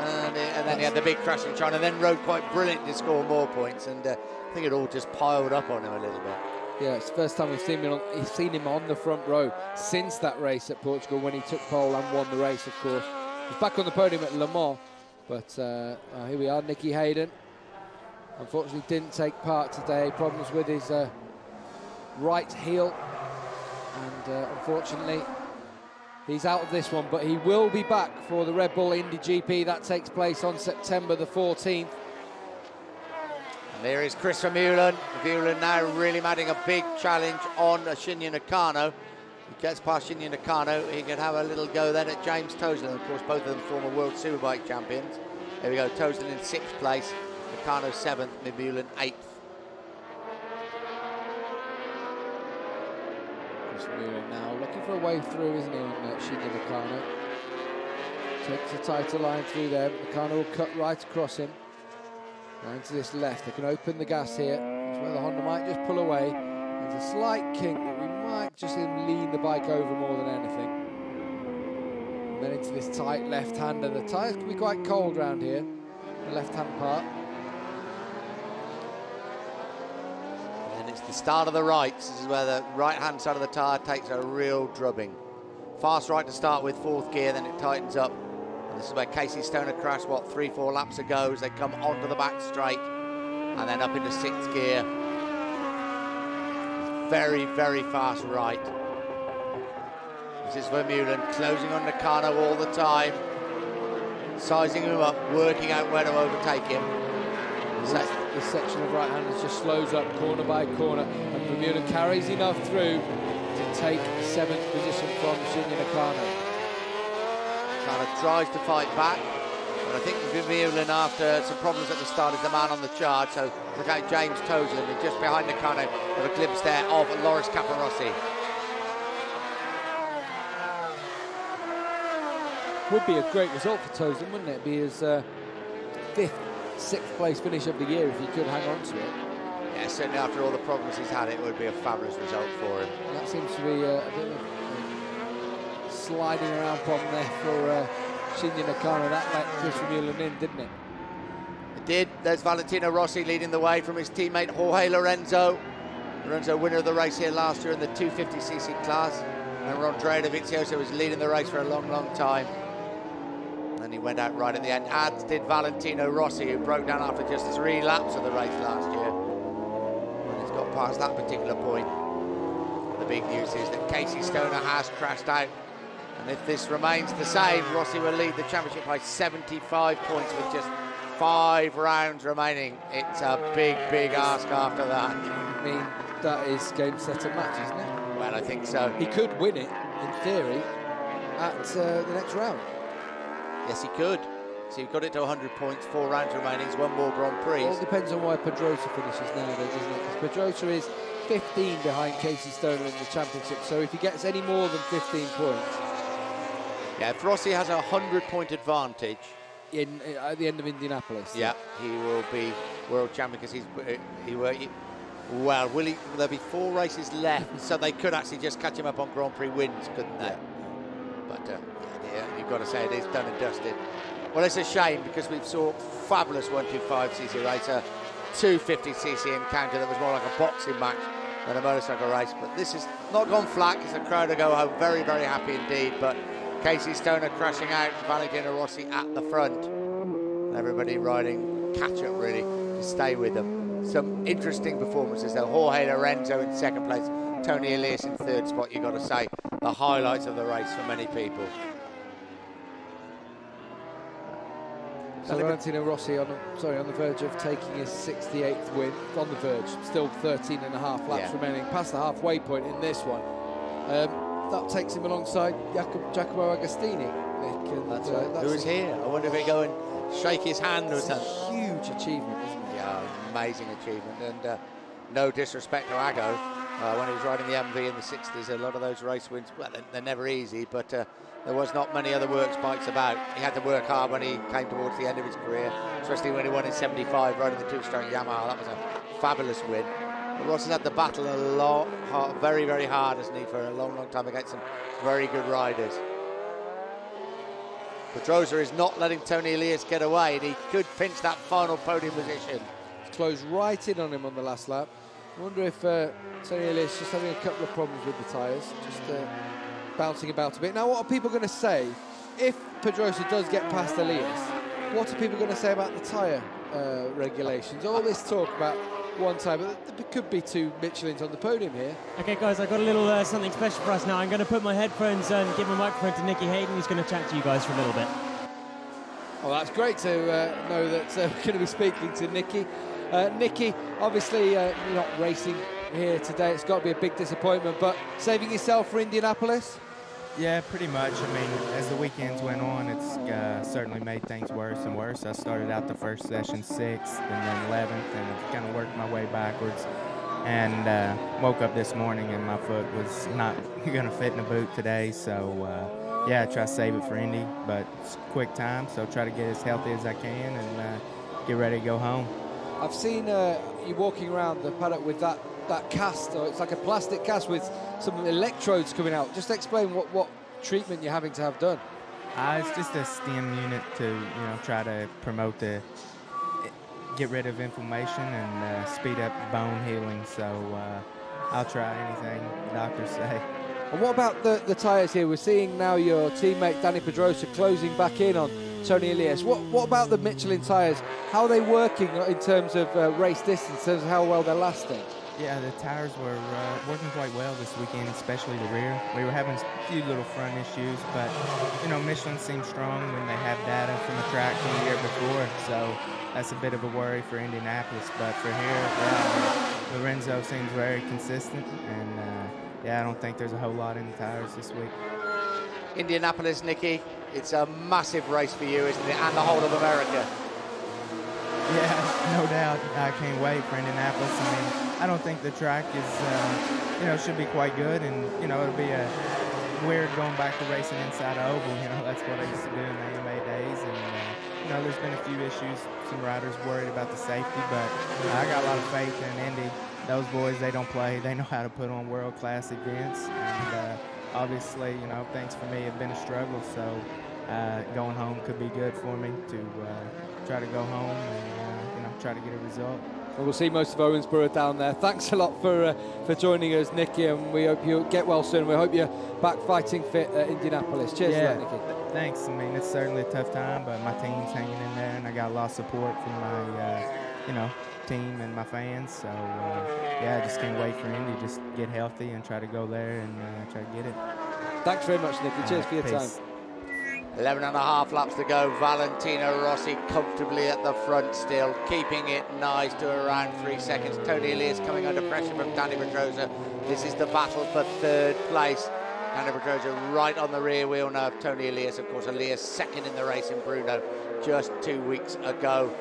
A: and, and then he had the big crash in China, and then rode quite brilliantly to score more points, and uh, I think it all just piled up on him a little bit.
D: Yeah, it's the first time we've seen him, on, he's seen him on the front row since that race at Portugal when he took pole and won the race, of course. He's back on the podium at Le Mans, but uh, uh, here we are, Nicky Hayden Unfortunately, didn't take part today. Problems with his uh, right heel. And uh, unfortunately, he's out of this one. But he will be back for the Red Bull Indy GP. That takes place on September the 14th.
A: And there is Chris Vermeulen. Vermeulen now really mounting a big challenge on Shinya Nakano. He gets past Shinya Nakano. He can have a little go then at James Toseland. Of course, both of them former World Superbike champions. There we go, Toseland in sixth place, Nakano seventh, Vermeulen eighth.
D: Vermeulen now looking for a way through, isn't he, on uh, Shinya Nakano? Takes a tighter line through there. Nakano will cut right across him. Down to this left. They can open the gas here. That's where the Honda might just pull away. There's a slight kink that we might just lean the bike over more than anything. And then into this tight left-hander. The tyres can be quite cold around here, the left-hand part.
A: And it's the start of the rights. This is where the right-hand side of the tyre takes a real drubbing. Fast right to start with, fourth gear, then it tightens up. And this is where Casey Stoner crashed, what, three, four laps ago as they come onto the back straight and then up into sixth gear. Very, very fast right. This is Vermeulen closing on Nakano all the time, sizing him up, working out where to overtake him. So,
D: This section of right-handers just slows up corner by corner, and Vermeulen carries enough through to take seventh position from Shinya Nakano.
A: of tries to fight back. But I think Vermeulen, after some problems at the start, is the man on the charge. So look out James and just behind Nakano, with a glimpse there of Loris Capirossi.
D: Would be a great result for Toseland, wouldn't it? Be his uh, fifth, sixth place finish of the year if he could hang on to it.
A: Yeah, certainly after all the problems he's had, it would be a fabulous result for him.
D: And that seems to be uh, a bit of a sliding around problem there for uh, Shinya Nakano. That let Chris Vermeulen in, didn't it?
A: It did. There's Valentino Rossi leading the way from his teammate Jorge Lorenzo. Lorenzo, winner of the race here last year in the 250cc class. And Andrea Dovizioso was leading the race for a long, long time. And he went out right at the end, as did Valentino Rossi, who broke down after just three laps of the race last year. And he's got past that particular point. The big news is that Casey Stoner has crashed out. And if this remains the same, Rossi will lead the championship by 75 points with just five rounds remaining. It's a big, big ask after that.
D: I mean, that is game, set, and match, isn't it?
A: Well, I think so.
D: He could win it, in theory, at uh, the next round.
A: Yes, he could. So you've got it to 100 points, four rounds remaining, He's one more Grand Prix.
D: All depends on why Pedrosa finishes nowadays, doesn't it? Because Pedrosa is 15 behind Casey Stoner in the championship, so if he gets any more than 15 points
A: Yeah, if Rossi has a 100 point advantage,
D: in at the end of Indianapolis,
A: yeah, he will be world champion because he's uh, he will. He, well, will he? There'll be four races left, so they could actually just catch him up on Grand Prix wins, couldn't they? *laughs* But uh, you've got to say it is done and dusted. Well, it's a shame because we saw fabulous 125cc racer, 250cc encounter that was more like a boxing match than a motorcycle race. But this has not gone flat because the crowd will go home very, very happy indeed. But Casey Stoner crashing out, Valentino Rossi at the front. Everybody riding catch up really to stay with them. Some interesting performances though. Jorge Lorenzo in second place, Toni Elias in third spot. You've got to say the highlights of the race for many people.
D: So Valentino Rossi on sorry on the verge of taking his 68th win. On the verge, still 13 and a half laps
A: Yeah.
D: remaining, past the halfway point in this one. Um, that takes him alongside Jacob, Giacomo Agostini. Nick, and,
A: That's
D: uh,
A: right. Who
D: that's
A: is
D: a-
A: here? I wonder if he go and shake his hand or something.
D: huge achievement, isn't it?
A: Yeah, amazing achievement. And uh, no disrespect to Ago. Uh, when he was riding the MV in the 60s, a lot of those race wins, well, they're, they're never easy, but uh, there was not many other works bikes about. He had to work hard when he came towards the end of his career, especially when he won in 75 riding the two-stroke Yamaha. That was a fabulous win. But Ross has had the battle a lot, hard, very, very hard, hasn't he, for a long, long time against some very good riders. Pedrosa is not letting Toni Elias get away, and he could pinch that final podium position.
D: Closed right in on him on the last lap. I wonder if uh, Toni Elias just having a couple of problems with the tyres, just uh, bouncing about a bit. Now, what are people going to say if Pedrosa does get past Elias? What are people going to say about the tyre uh, regulations? All this talk about one tyre, but there could be two Michelins on the podium here.
B: Okay, guys, I've got a little uh, something special for us now. I'm going to put my headphones and give my microphone to Nicky Hayden, who's going to chat to you guys for a little bit.
D: Well, that's great to uh, know that uh, *laughs* we're going to be speaking to Nicky. Uh, Nicky, obviously, uh, you're not racing here today. It's got to be a big disappointment, but saving yourself for Indianapolis?
G: Yeah, pretty much. I mean, as the weekends went on, it's uh, certainly made things worse and worse. I started out the first session sixth and then 11th, and kind of worked my way backwards. And uh, woke up this morning and my foot was not *laughs* going to fit in a boot today. So, uh, yeah, I try to save it for Indy, but it's quick time, so try to get as healthy as I can and uh, get ready to go home.
D: I've seen uh, you walking around the paddock with that that cast, or it's like a plastic cast with some electrodes coming out. Just explain what, what treatment you're having to have done.
G: Uh, it's just a stem unit to you know try to promote the get rid of inflammation and uh, speed up bone healing. So uh, I'll try anything doctors say.
D: And what about the, the tyres here? We're seeing now your teammate Dani Pedrosa closing back in on Toni Elias. What, what about the Michelin tyres? How are they working in terms of uh, race distance, in terms of how well they're lasting?
G: Yeah, the tires were uh, working quite well this weekend, especially the rear. We were having a few little front issues, but you know, Michelin seems strong when they have data from the track from the year before, so that's a bit of a worry for Indianapolis. But for here, yeah, Lorenzo seems very consistent, and uh, yeah, I don't think there's a whole lot in the tires this week.
A: Indianapolis, Nicky, it's a massive race for you, isn't it, and the whole of America.
G: Yeah, *laughs* no doubt. I can't wait for Indianapolis. I mean, I don't think the track is, uh, you know, should be quite good, and you know, it'll be a weird going back to racing inside of oval. You know, *laughs* that's what I used to do in the AMA days, and uh, you know, there's been a few issues. Some riders worried about the safety, but I got a lot of faith in Indy. Those boys, they don't play. They know how to put on world-class events, and uh, obviously, you know, things for me have been a struggle. So uh, going home could be good for me to uh, try to go home and uh, you know try to get a result.
D: Well, we'll see most of Owensboro down there. Thanks a lot for uh, for joining us, Nicky, and we hope you get well soon. We hope you're back fighting fit at Indianapolis. Cheers
G: yeah,
D: that, Nicky.
G: Thanks. I mean, it's certainly a tough time, but my team's hanging in there, and I got a lot of support from my, uh, you know, team and my fans. So, uh, yeah, I just can't wait for Indy. Just get healthy and try to go there and uh, try to get it.
D: Thanks very much, Nicky. Cheers for your
G: peace.
D: time.
A: 11 and a half laps to go. Valentino Rossi comfortably at the front still, keeping it nice to around three seconds. Toni Elias coming under pressure from Dani Pedrosa. This is the battle for third place. Dani Pedrosa right on the rear wheel now of Toni Elias. Of course, Elias second in the race in Brno just two weeks ago.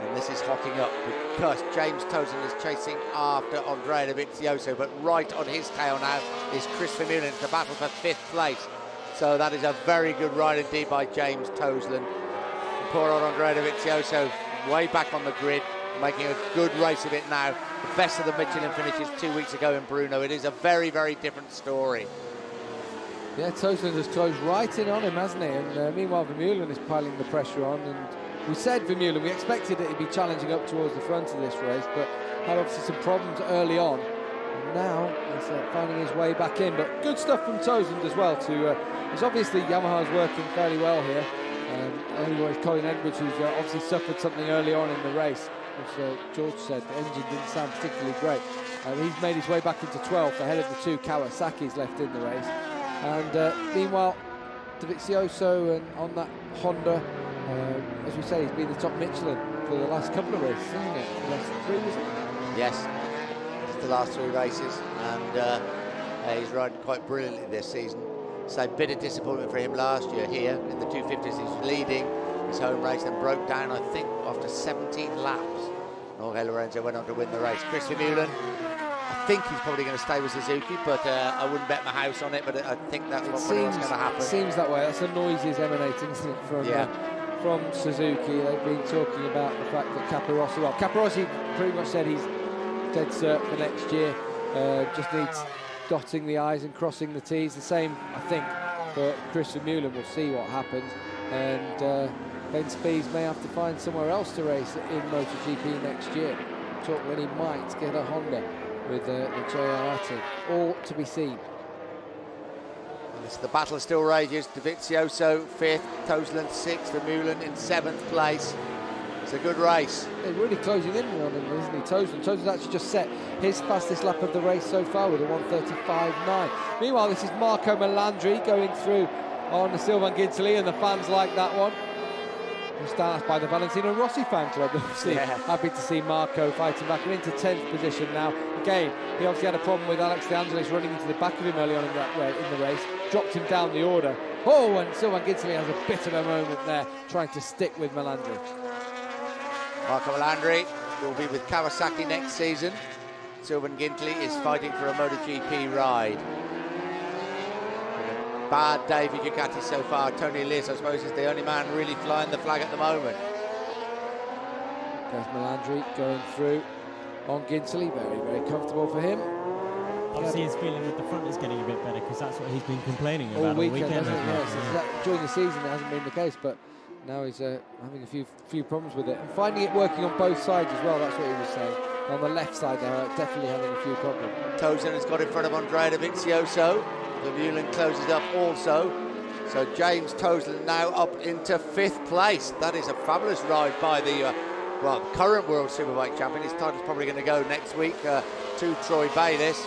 A: And this is hotting up because James Toseland is chasing after Andrea Dovizioso, but right on his tail now is Chris Vermeulen. It's the battle for fifth place. So that is a very good ride indeed by James Toseland. Poor old Andrea Dovizioso way back on the grid, making a good race of it now. The best of the Michelin finishes two weeks ago in Brno. It is a very, very different story.
D: Yeah, Toseland has closed right in on him, hasn't he? And uh, meanwhile, Vermeulen is piling the pressure on. And we said Vermeulen, we expected that he'd be challenging up towards the front of this race, but had obviously some problems early on. And now he's uh, finding his way back in. But good stuff from Toseland as well to uh, because obviously Yamaha's working fairly well here. Um, anyway, Colin Edwards, who's uh, obviously suffered something early on in the race, as uh, George said, the engine didn't sound particularly great. Uh, he's made his way back into 12th ahead of the two Kawasaki's left in the race. And uh, meanwhile, Dovizioso and on that Honda, uh, as we say, he's been the top Michelin for the last couple of races, isn't it? The last three, it?
A: Yes, the last three races, and uh, he's riding quite brilliantly this season. So a bit of disappointment for him last year here in the 250s. He was leading his home race and broke down, I think, after 17 laps. Jorge Lorenzo went on to win the race. Chris Vermeulen, I think he's probably going to stay with Suzuki, but uh, I wouldn't bet my house on it, but I think that's what
D: seems,
A: going to happen.
D: It seems that way. That's the noises emanating, isn't it, from,
A: yeah.
D: uh, from Suzuki. They've been talking about the fact that Capirossi, well, Capirossi pretty much said he's dead cert for next year. Uh, just needs dotting the I's and crossing the T's. The same, I think, for Chris Vermeulen. We'll see what happens. And uh, Ben Spies may have to find somewhere else to race in MotoGP next year. Talk when he might get a Honda with uh, the JR. All to be seen.
A: the battle still rages. Dovizioso fifth, Toseland sixth, Vermeulen in seventh place. It's a good race.
D: They're really closing in on him, isn't he? Toseland. Toseland's actually just set his fastest lap of the race so far with a 135.9. Meanwhile, this is Marco Melandri going through on the Sylvain Guintoli, and the fans like that one. starts by the Valentino Rossi fan club. *laughs* Obviously,
A: Yeah.
D: happy to see Marco fighting back and into 10th position now. Again, he obviously had a problem with Alex De Angelis running into the back of him early on in, that, in the race, dropped him down the order. Oh, and Sylvain Guintoli has a bit of a moment there, trying to stick with Melandri.
A: Marco Melandri will be with Kawasaki next season. Sylvain Guintoli is fighting for a MotoGP ride. Bad day for Ducati so far. Toni Elias, I suppose, is the only man really flying the flag at the moment.
D: There's Melandri going through on Guintoli, very, very comfortable for him.
B: Obviously, his feeling with the front is getting a bit better because that's what he's been complaining about all
D: weekend,
B: weekend.
D: hasn't it?
B: hasn't
D: Yes, that- during the season it hasn't been the case, but now he's uh, having a few few problems with it and finding it working on both sides as well. That's what he was saying. On the left side, they're definitely having a few problems.
A: Toseland has got in front of Andrea Dovizioso. Vermeulen closes up also. So James Toseland now up into fifth place. That is a fabulous ride by the uh, well current world superbike champion. His title's probably going to go next week uh, to Troy Bayliss.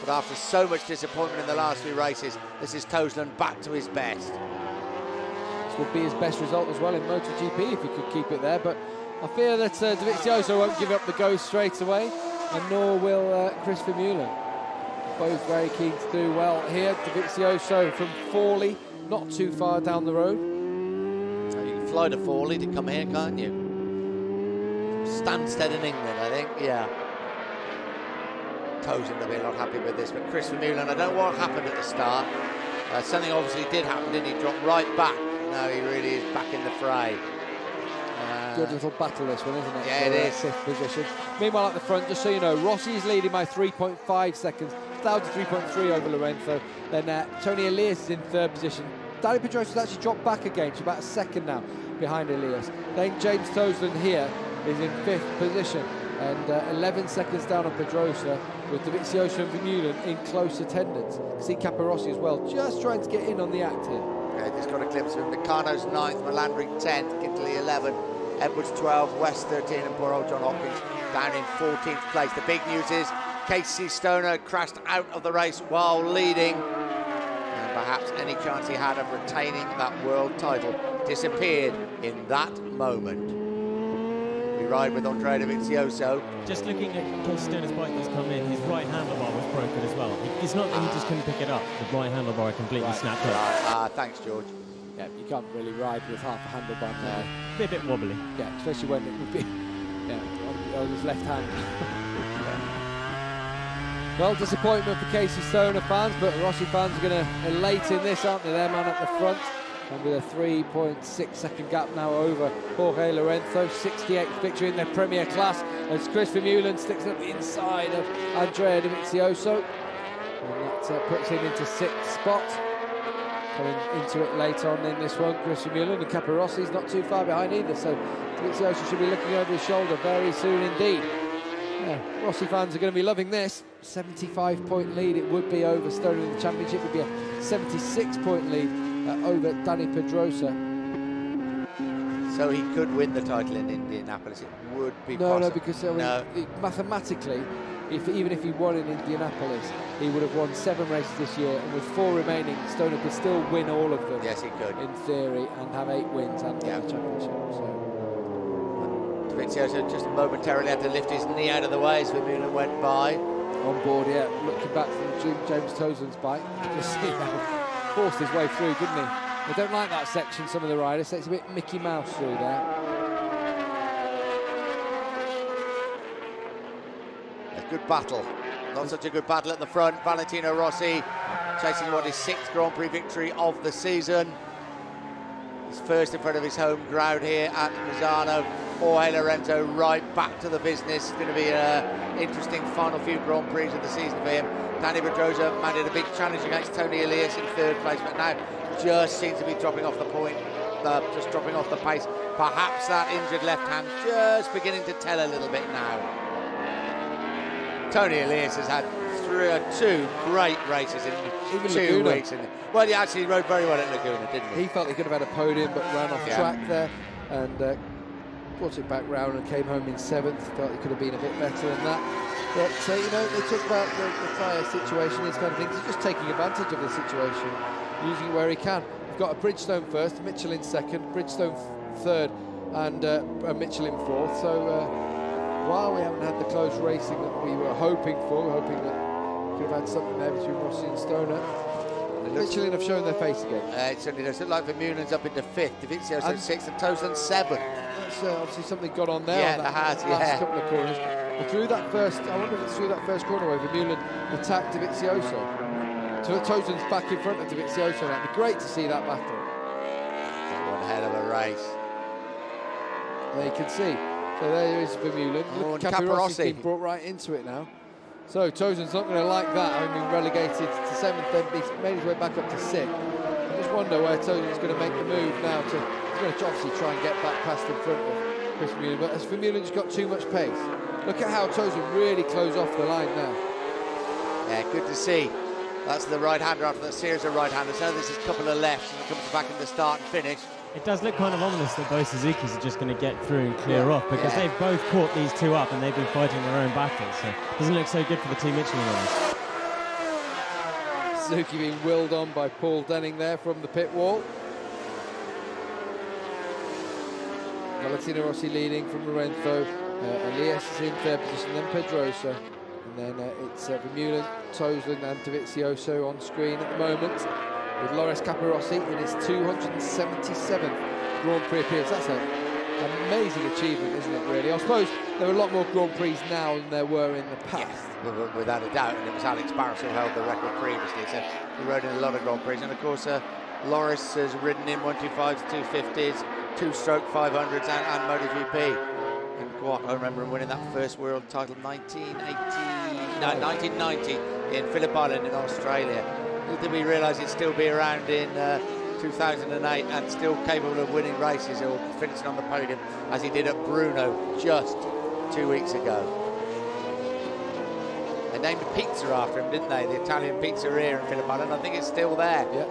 A: But after so much disappointment in the last few races, this is Toseland back to his best.
D: Would be his best result as well in MotoGP if he could keep it there. But I fear that uh, Dovizioso won't give up the go straight away, and nor will uh, Chris Vermeulen. Both very keen to do well here. Dovizioso from Forlì, not too far down the road.
A: You can fly to Forlì to come here, can't you? Stansted in England, I think. Yeah. Toseland will be a lot happy with this, but Chris Vermeulen, I don't know what happened at the start. Uh, something obviously did happen, didn't he? Dropped right back. Now he really is back in the fray. Uh,
D: Good little battle this one, isn't it?
A: Yeah, it
D: uh. Fifth position. Meanwhile, at the front, just so you know, Rossi is leading by 3.5 seconds, down to 3.3 over Lorenzo. Then uh, Toni Elias is in third position. Dani Pedrosa has actually dropped back again to about a second now behind Elias. Then James Toseland here is in fifth position and uh, 11 seconds down on Pedrosa with Dovizioso and Vermeulen in close attendance. See Capirossi as well, just trying to get in on the act here.
A: Yeah, just got a glimpse of him. Nakano's ninth, Melandri 10th, Guintoli 11, Edwards 12, West 13, and poor old John Hopkins down in 14th place. The big news is Casey Stoner crashed out of the race while leading. And perhaps any chance he had of retaining that world title disappeared in that moment. We ride with Andrea Dovizioso.
B: Just looking at Casey Stoner's bike that's come in, his right handlebar was broken as well. It- It's not that he just couldn't pick it up. The right handlebar completely
D: Right.
B: snapped up.
A: Ah, thanks, George.
D: Yeah, you can't really ride with half a handlebar now.
B: Be a bit wobbly.
D: Yeah, especially when it would be yeah, on, on his left hand. *laughs* Well, disappointment for Casey Stoner fans, but Rossi fans are going to elate in this, aren't they? Their man at the front, and with a 3.6 second gap now over Jorge Lorenzo, 68th victory in the Premier class, as Chris Vermeulen sticks at the inside of Andrea Dovizioso, and that uh, puts him into sixth spot. Coming into it later on in this one, Chris Vermeulen and Capirossi's not too far behind either, so Dovizioso should be looking over his shoulder very soon indeed. Yeah, Rossi fans are going to be loving this. 75 point lead it would be over Stoner in the championship. It would be a 76 point lead Uh, over Dani Pedrosa.
A: So he could win the title in Indianapolis. It would be
D: No,
A: possible.
D: no, because mean,
A: No.
D: mathematically, if even if he won in Indianapolis, he would have won seven races this year, and with four remaining, Stoner could still win all of them.
A: Yes, he could.
D: In theory, and have eight wins and win
A: Yeah.
D: the championship. So.
A: Just momentarily had to lift his knee out of the way as Vermeulen went by.
D: on board, yeah, looking back from James Toseland's bike. *laughs* Just see how forced his way through, didn't he? They don't like that section, some of the riders, it's a bit Mickey Mouse through there.
A: A good battle. Not such a good battle at the front. Valentino Rossi chasing what his sixth Grand Prix victory of the season. He's first in front of his home crowd here at Misano. Jorge Lorenzo right back to the business. It's going to be an interesting final few Grand Prix of the season for him. Dani Pedrosa mounted a big challenge against Toni Elias in third place, but now just seems to be dropping off the point, uh, just dropping off the pace. Perhaps that injured left hand just beginning to tell a little bit now. Toni Elias has had three, uh, two great races in
D: Even
A: two
D: Laguna.
A: weeks. And, well, he actually rode very well at Laguna, didn't he?
D: He felt he could have had a podium, but ran off
A: Yeah.
D: track there and uh, brought it back round and came home in seventh. Felt it could have been a bit better than that. But, uh, you know, they talk about the, the tyre situation, these kind of things. He's just taking advantage of the situation, using it where he can. We've got a Bridgestone first, Michelin second, Bridgestone third, and uh, Michelin fourth. So uh, while we haven't had the close racing that we were hoping for, hoping that we could have had something there between Rossi and Stoner, Michelin have shown their face again.
A: Uh, it certainly does look like Vermeulen's up into fifth, Davizio's in sixth, and Toseland seventh.
D: That's uh, obviously something got on there.
A: Yeah,
D: on
A: that has,
D: last
A: yeah.
D: couple of corners. But through that first, I wonder if it's through that first corner where Vermeulen attacked Dovizioso. So Toseland's back in front of Dovizioso now. It'd be great to see that battle.
A: One hell of a race.
D: There you can see. So there is Vermeulen.
A: Oh,
D: Look,
A: and
D: Capirossi's
A: Capirossi.
D: been brought right into it now. So Toseland's not going to like that, having been relegated to seventh, then he's made his way back up to sixth. I just wonder where Toseland's going to make the move now to, he's going to obviously try and get back past in front of Chris Vermeulen, but has Vermeulen just got too much pace? Look at how Toseland really closed off the line now.
A: Yeah, good to see. That's the right-hander after that series of right-handers. Now there's a couple of lefts, and it comes back in the start and finish.
B: It does look kind of ominous that both Suzuki's are just going to get through and clear
A: Yeah.
B: off because
A: Yeah.
B: they've both caught these two up and they've been fighting their own battles. So it doesn't look so good for the two Michelin runners.
D: Suzuki being willed on by Paul Denning there from the pit wall. Valentino Rossi leading from Lorenzo. Uh, Elias is in third position, then Pedrosa. And then uh, it's uh, Vermeulen, Toseland and Dovizioso on screen at the moment. With Loris Capirossi in his 277th Grand Prix appearance. That's an amazing achievement, isn't it, really? I suppose there are a lot more Grand Prix now than there were in the past.
A: Wi- wi- without a doubt. And it was Alex Barros who held the record previously. So he rode in a lot of Grand Prix. And of course, uh, Loris has ridden in 125s, 250s, two stroke 500s, and, and MotoGP. And what I remember him winning that first world title 1980, no, 1990 in Phillip Island in Australia. Little did we realise he'd still be around in uh, 2008 and still capable of winning races or finishing on the podium as he did at Brno just two weeks ago. They named a pizza after him, didn't they? The Italian pizzeria in Phillip Island. I think it's still there.
D: Yeah.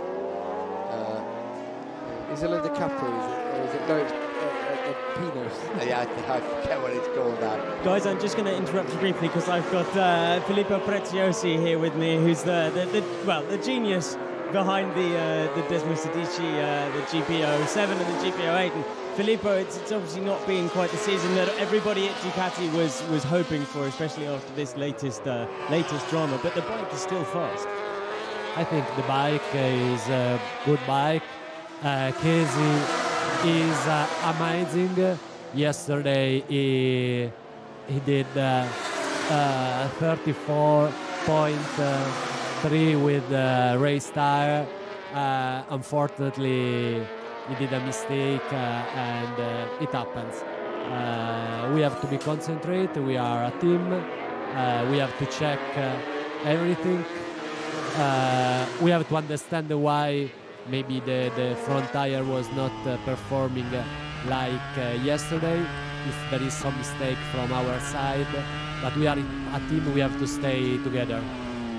D: Uh, Isola de Capri, is it? Or is it no, it's, uh, uh, uh, Pinos. *laughs*
A: Yeah, I, I forget what it's called now.
B: Guys, I'm just going to interrupt you briefly because I've got uh, Filippo Preziosi here with me, who's the, the, the well, the genius behind the uh, the Desmo Sedici, uh, the GP07 and the GP08. And Filippo, it's, it's obviously not been quite the season that everybody at Ducati was was hoping for, especially after this latest uh, latest drama. But the bike is still fast.
H: I think the bike is a good bike. Uh, Casey is uh, amazing. Yesterday he he did uh, uh, 34.3 with the race tire. Uh, unfortunately, he did a mistake uh, and uh, it happens. Uh, we have to be concentrated. We are a team. Uh, we have to check uh, everything uh, we have to understand why maybe the, the front tire was not uh, performing uh, like uh, yesterday. If there is some mistake from our side, but we are a team, we have to stay together.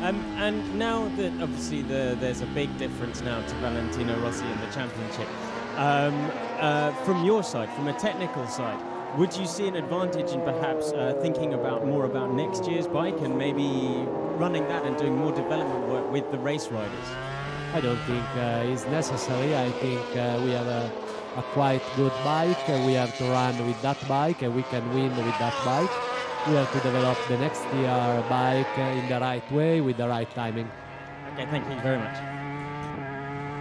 B: Um, and now that obviously the, there's a big difference now to Valentino Rossi in the championship, um, uh, from your side, from a technical side, would you see an advantage in perhaps uh, thinking about more about next year's bike and maybe running that and doing more development work with the race riders?
H: I don't think uh, it's necessary. I think uh, we have a, a quite good bike. Uh, we have to run with that bike and we can win with that bike. We have to develop the next year bike uh, in the right way with the right timing.
B: Okay, thank you very much.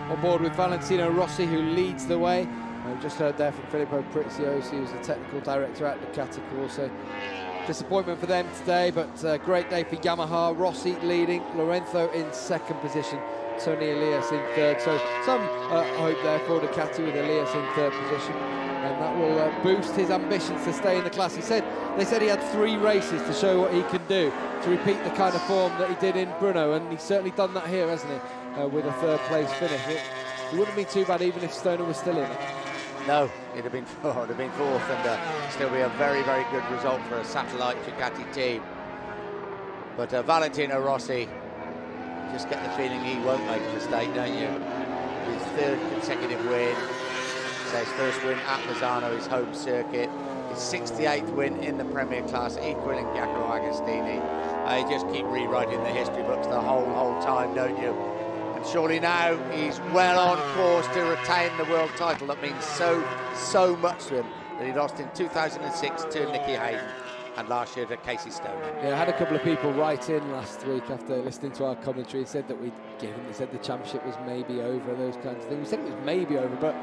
D: on board with Valentino Rossi, who leads the way. Uh, we just heard there from Filippo Preziosi, who's the technical director at Ducati Corse. Disappointment for them today, but uh, great day for Yamaha. Rossi leading, Lorenzo in second position, Toni Elias in third. So some uh, hope there for Ducati with Elias in third position. And that will uh, boost his ambitions to stay in the class. He said they said he had three races to show what he can do, to repeat the kind of form that he did in Brno, and he's certainly done that here, hasn't he? Uh, with a third place finish. It, it wouldn't be too bad even if Stoner was still in.
A: No, it'd have been *laughs* fourth, it'd have been fourth, and uh, still be a very, very good result for a satellite Ducati team. But uh, Valentino Rossi, just get the feeling he won't make a mistake, don't you? His third consecutive win. So his first win at Misano, his home circuit. His 68th win in the Premier Class, equaling Giacomo Agostini. Uh, you just keep rewriting the history books the whole, whole time, don't you? And surely now he's well on course to retain the world title. That means so, so much to him. that he lost in 2006 to Nicky Hayden and last year to Casey Stoner.
D: Yeah, I had a couple of people write in last week after listening to our commentary and said that we'd given, they said the championship was maybe over, and those kinds of things. We said it was maybe over, but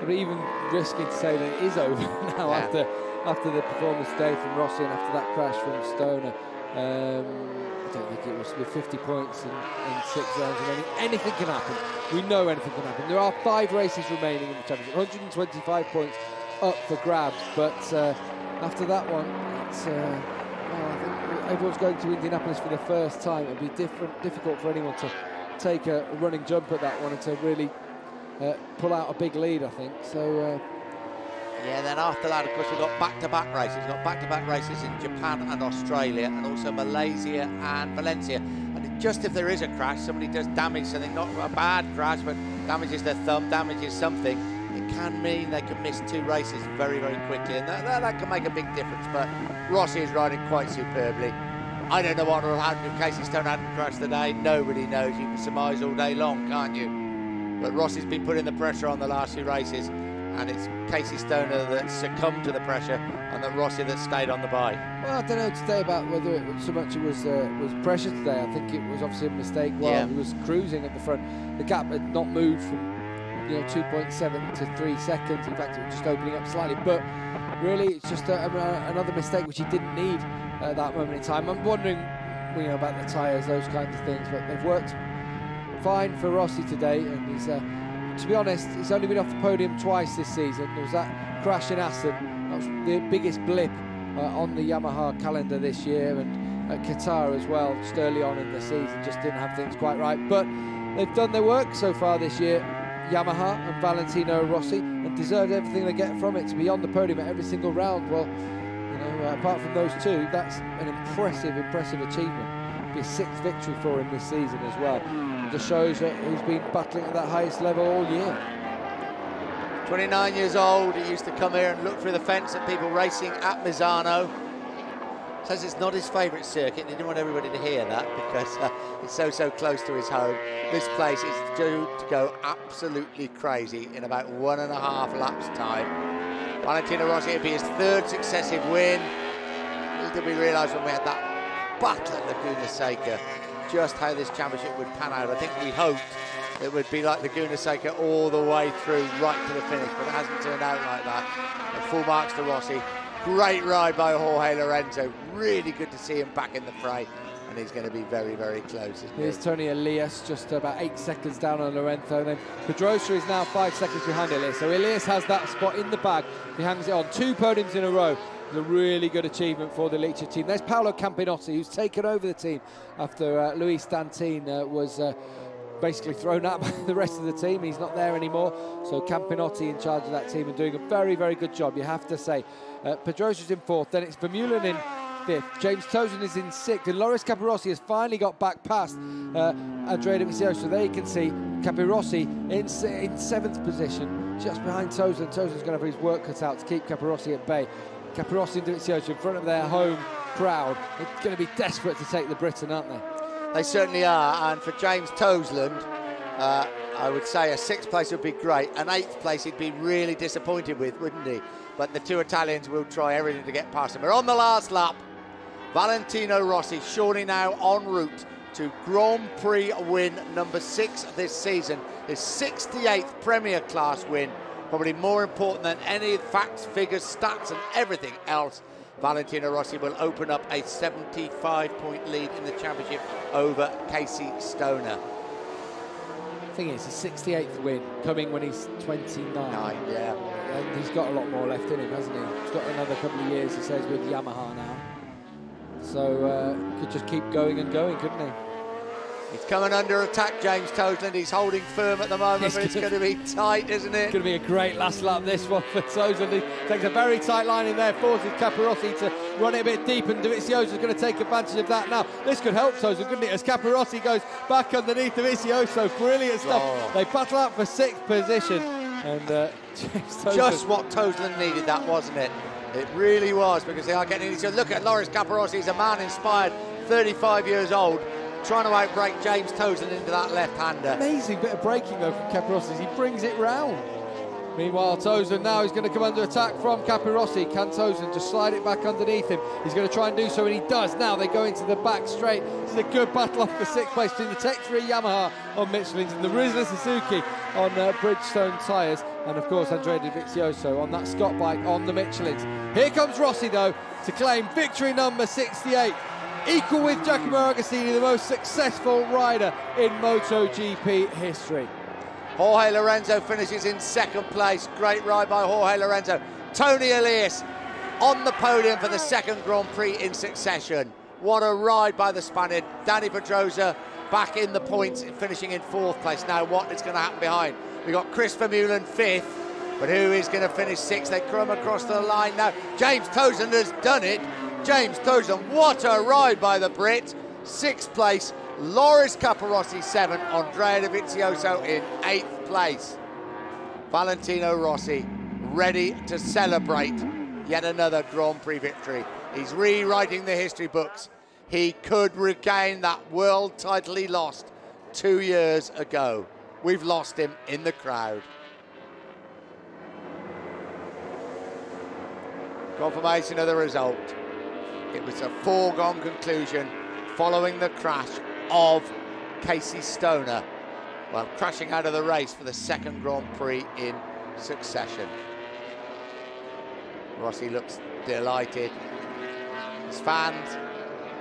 D: but even risky to say that it is over *laughs* now
A: Yeah.
D: after after the performance today from Rossi and after that crash from Stoner. Um, I don't think it was with 50 points in, in six rounds remaining. Anything can happen. We know anything can happen. There are five races remaining in the championship. 125 points up for grabs, but uh, after that one, it's. Uh, well, I think everyone's going to Indianapolis for the first time. It'll be different, difficult for anyone to take a running jump at that one and to really uh, pull out a big lead. I think so. Uh,
A: Yeah, then after that, of course, we've got back-to-back races. We've got back-to-back races in Japan and Australia, and also Malaysia and Valencia. And just if there is a crash, somebody does damage something, not a bad crash, but damages their thumb, damages something, can mean they can miss two races very, very quickly, and that, that, that can make a big difference. But Rossi is riding quite superbly. I don't know what will happen if Casey Stoner hadn't crashed today. Nobody knows. You can surmise all day long, can't you? But Rossi's been putting the pressure on the last few races, and it's Casey Stoner that succumbed to the pressure, and that Rossi that stayed on the bike.
D: well, I don't know today about whether it was so much it was uh, was pressure today. I think it was obviously a mistake while
A: Yeah.
D: he was cruising at the front. The gap had not moved from you know 2.7 to three seconds. In fact, it was just opening up slightly. But really, it's just a, a, another mistake which he didn't need at that moment in time. I'm wondering, you know, about the tyres, those kinds of things. But they've worked fine for Rossi today, and he's, uh, to be honest, he's only been off the podium twice this season. There was that crash in Assen, that was the biggest blip uh, on the Yamaha calendar this year, and at Qatar as well, just early on in the season, just didn't have things quite right. But they've done their work so far this year, Yamaha and Valentino Rossi, and deserved everything they get from it to be on the podium at every single round. Well, you know, uh, apart from those two, that's an impressive, impressive achievement. Be a sixth victory for him this season as well. Just shows that he's been battling at that highest level all year.
A: 29 years old, he used to come here and look through the fence at people racing at Misano. Says it's not his favourite circuit, he didn't want everybody to hear that because uh, it's so, so close to his home. This place is due to go absolutely crazy in about one and a half laps' time. Valentino Rossi, it'll be his third successive win. Did we realise when we had that battle at Laguna Seca just how this championship would pan out. I think we hoped it would be like Laguna Seca all the way through, right to the finish, but it hasn't turned out like that. And full marks to Rossi. Great ride by Jorge Lorenzo. Really good to see him back in the fray, and he's going to be very, very close. isn't he?
D: Here's Toni Elias, just about eight seconds down on Lorenzo. Then Pedrosa is now five seconds behind Elias. So Elias has that spot in the bag. He hangs it on. Two podiums in a row. It's a really good achievement for the Leacher team. There's Paolo Campinoti, who's taken over the team after uh, Luis D'Antin uh, was uh, basically thrown out *laughs* by the rest of the team. He's not there anymore. So Campinoti in charge of that team and doing a very, very good job, you have to say. Uh, Pedrosa's in fourth. Then it's Vermeulen in fifth. James Toseland is in sixth. And Loris Capirossi has finally got back past uh, Andrea So There you can see Capirossi in, in seventh position, just behind Toseland. Toseland's going to have his work cut out to keep Capirossi at bay. Capirossi and Dovizioso in front of their home crowd. They're going to be desperate to take the Britain, aren't they?
A: They certainly are, and for James Toseland, uh, I would say a sixth place would be great. An eighth place he'd be really disappointed with, wouldn't he? But the two Italians will try everything to get past him. We're on the last lap. Valentino Rossi surely now en route to Grand Prix win number six this season. His 68th Premier Class win, probably more important than any facts, figures, stats, and everything else. Valentino Rossi will open up a 75 point lead in the championship over Casey Stoner.
D: thing is, his 68th win coming when he's 29.
A: Nine, yeah.
D: And he's got a lot more left in him, hasn't he? He's got another couple of years, he says, with Yamaha now. So uh, he could just keep going and going, couldn't he?
A: He's coming under attack, James Toseland. He's holding firm at the moment,
D: It's
A: but it's
D: gonna-
A: be tight, isn't it?
D: It's going to be a great last lap, this one for Toseland. He takes a very tight line in there, forces Capirossi to run it a bit deep, and Dovizioso is going to take advantage of that now. This could help Toseland, couldn't it? As Capirossi goes back underneath Dovizioso. Brilliant stuff.
A: Oh.
D: They battle out for sixth position, and uh. *laughs*
A: Just what Toseland needed, that wasn't it? It really was because they are getting other. Look at Loris Capirossi, he's a man inspired, 35 years old, trying to outbrake James Toseland into that left-hander.
D: Amazing bit of braking though from Capirossi. He brings it round. Meanwhile, Toseland now he's going to come under attack from Capirossi. Can Toseland just slide it back underneath him? He's going to try and do so, and he does. Now they go into the back straight. This is a good battle off the sixth place between the Tech 3 Yamaha on Michelin's and the Rizla Suzuki on uh, Bridgestone tyres. And of course, Andrea Dovizioso on that Scott bike on the Michelin's. Here comes Rossi, though, to claim victory number 68 equal with Giacomo Agostini, the most successful rider in MotoGP history.
A: Jorge Lorenzo finishes in second place. Great ride by Jorge Lorenzo. Toni Elias on the podium for the second Grand Prix in succession. What a ride by the Spaniard. Dani Pedrosa back in the points, finishing in fourth place. Now, what is going to happen behind? We've got Chris Vermeulen fifth, but who is going to finish sixth? They come across the line now. James Toseland has done it. James Toseland, what a ride by the Brit. Sixth place, Loris Capirossi seven, Andrea Dovizioso in eighth place. Valentino Rossi ready to celebrate yet another Grand Prix victory. He's rewriting the history books. He could regain that world title he lost two years ago. We've lost him in the crowd. Confirmation of the result. It was a foregone conclusion following the crash of Casey Stoner. Well, crashing out of the race for the second Grand Prix in succession. Rossi looks delighted. His fans,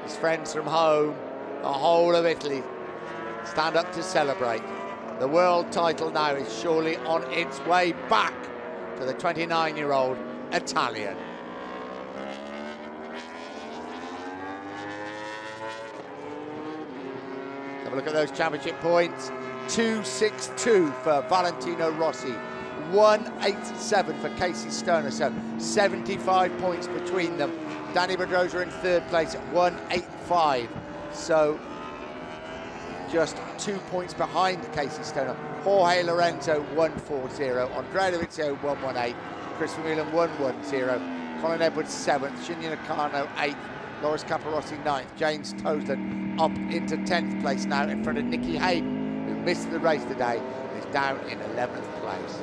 A: his friends from home, the whole of Italy stand up to celebrate. The world title now is surely on its way back to the 29-year-old Italian. Have a look at those championship points. 262 for Valentino Rossi. 187 for Casey Stoner, so 75 points between them. Dani Pedrosa in third place at 185, so just two points behind Casey Stoner. Jorge Lorenzo 140, Andrea Dovizio 118, Chris Vermeulen 110, Colin Edwards 7th, Shinya Nakano 8th, Loris Capirossi 9th, James Toseland up into 10th place now in front of Nicky Hayden, who missed the race today is down in 11th place.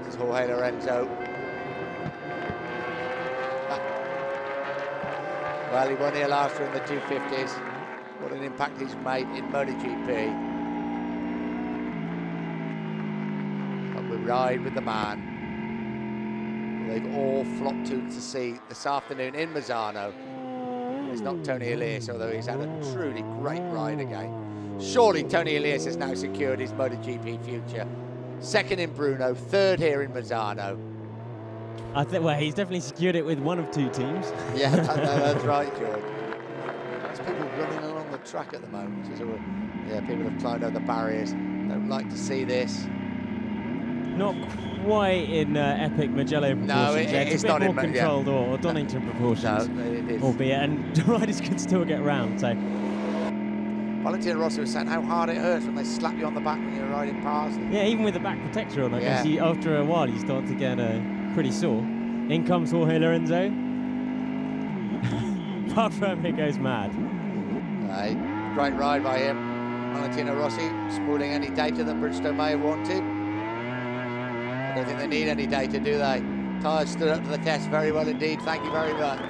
A: This is Jorge Lorenzo. Well, he won here last year in the 250s. What an impact he's made in MotoGP. Ride with the man. They've all flocked to to see this afternoon in Misano. It's not Toni Elias, although he's had a truly great ride again. Surely Toni Elias has now secured his MotoGP future. Second in Brno, third here in Misano.
B: I think, well, he's definitely secured it with one of two teams. *laughs*
A: Yeah, no, that's right, *laughs* George. There's people running along the track at the moment. Yeah, people have climbed over the barriers. Don't like to see this.
B: Not quite in uh, epic Mugello proportions.
A: No, it- it's
B: a bit
A: not
B: more
A: in Ma- yeah.
B: controlled or, Donington proportions.
A: No, it is.
B: Albeit, and *laughs* the riders can still get round. So
A: Valentino Rossi was saying how hard it hurts when they slap you on the back when you're riding past.
B: yeah, even with the back protector on, I guess
A: Yeah.
B: you, after a while you start to get uh, pretty sore. In comes Jorge Lorenzo. *laughs* Parc Ferme goes mad.
A: Right, great ride by him. Valentino Rossi spoiling any data that Bridgestone may have wanted. I don't think they need any data, do they? Tyres stood up to the test very well indeed. Thank you very much.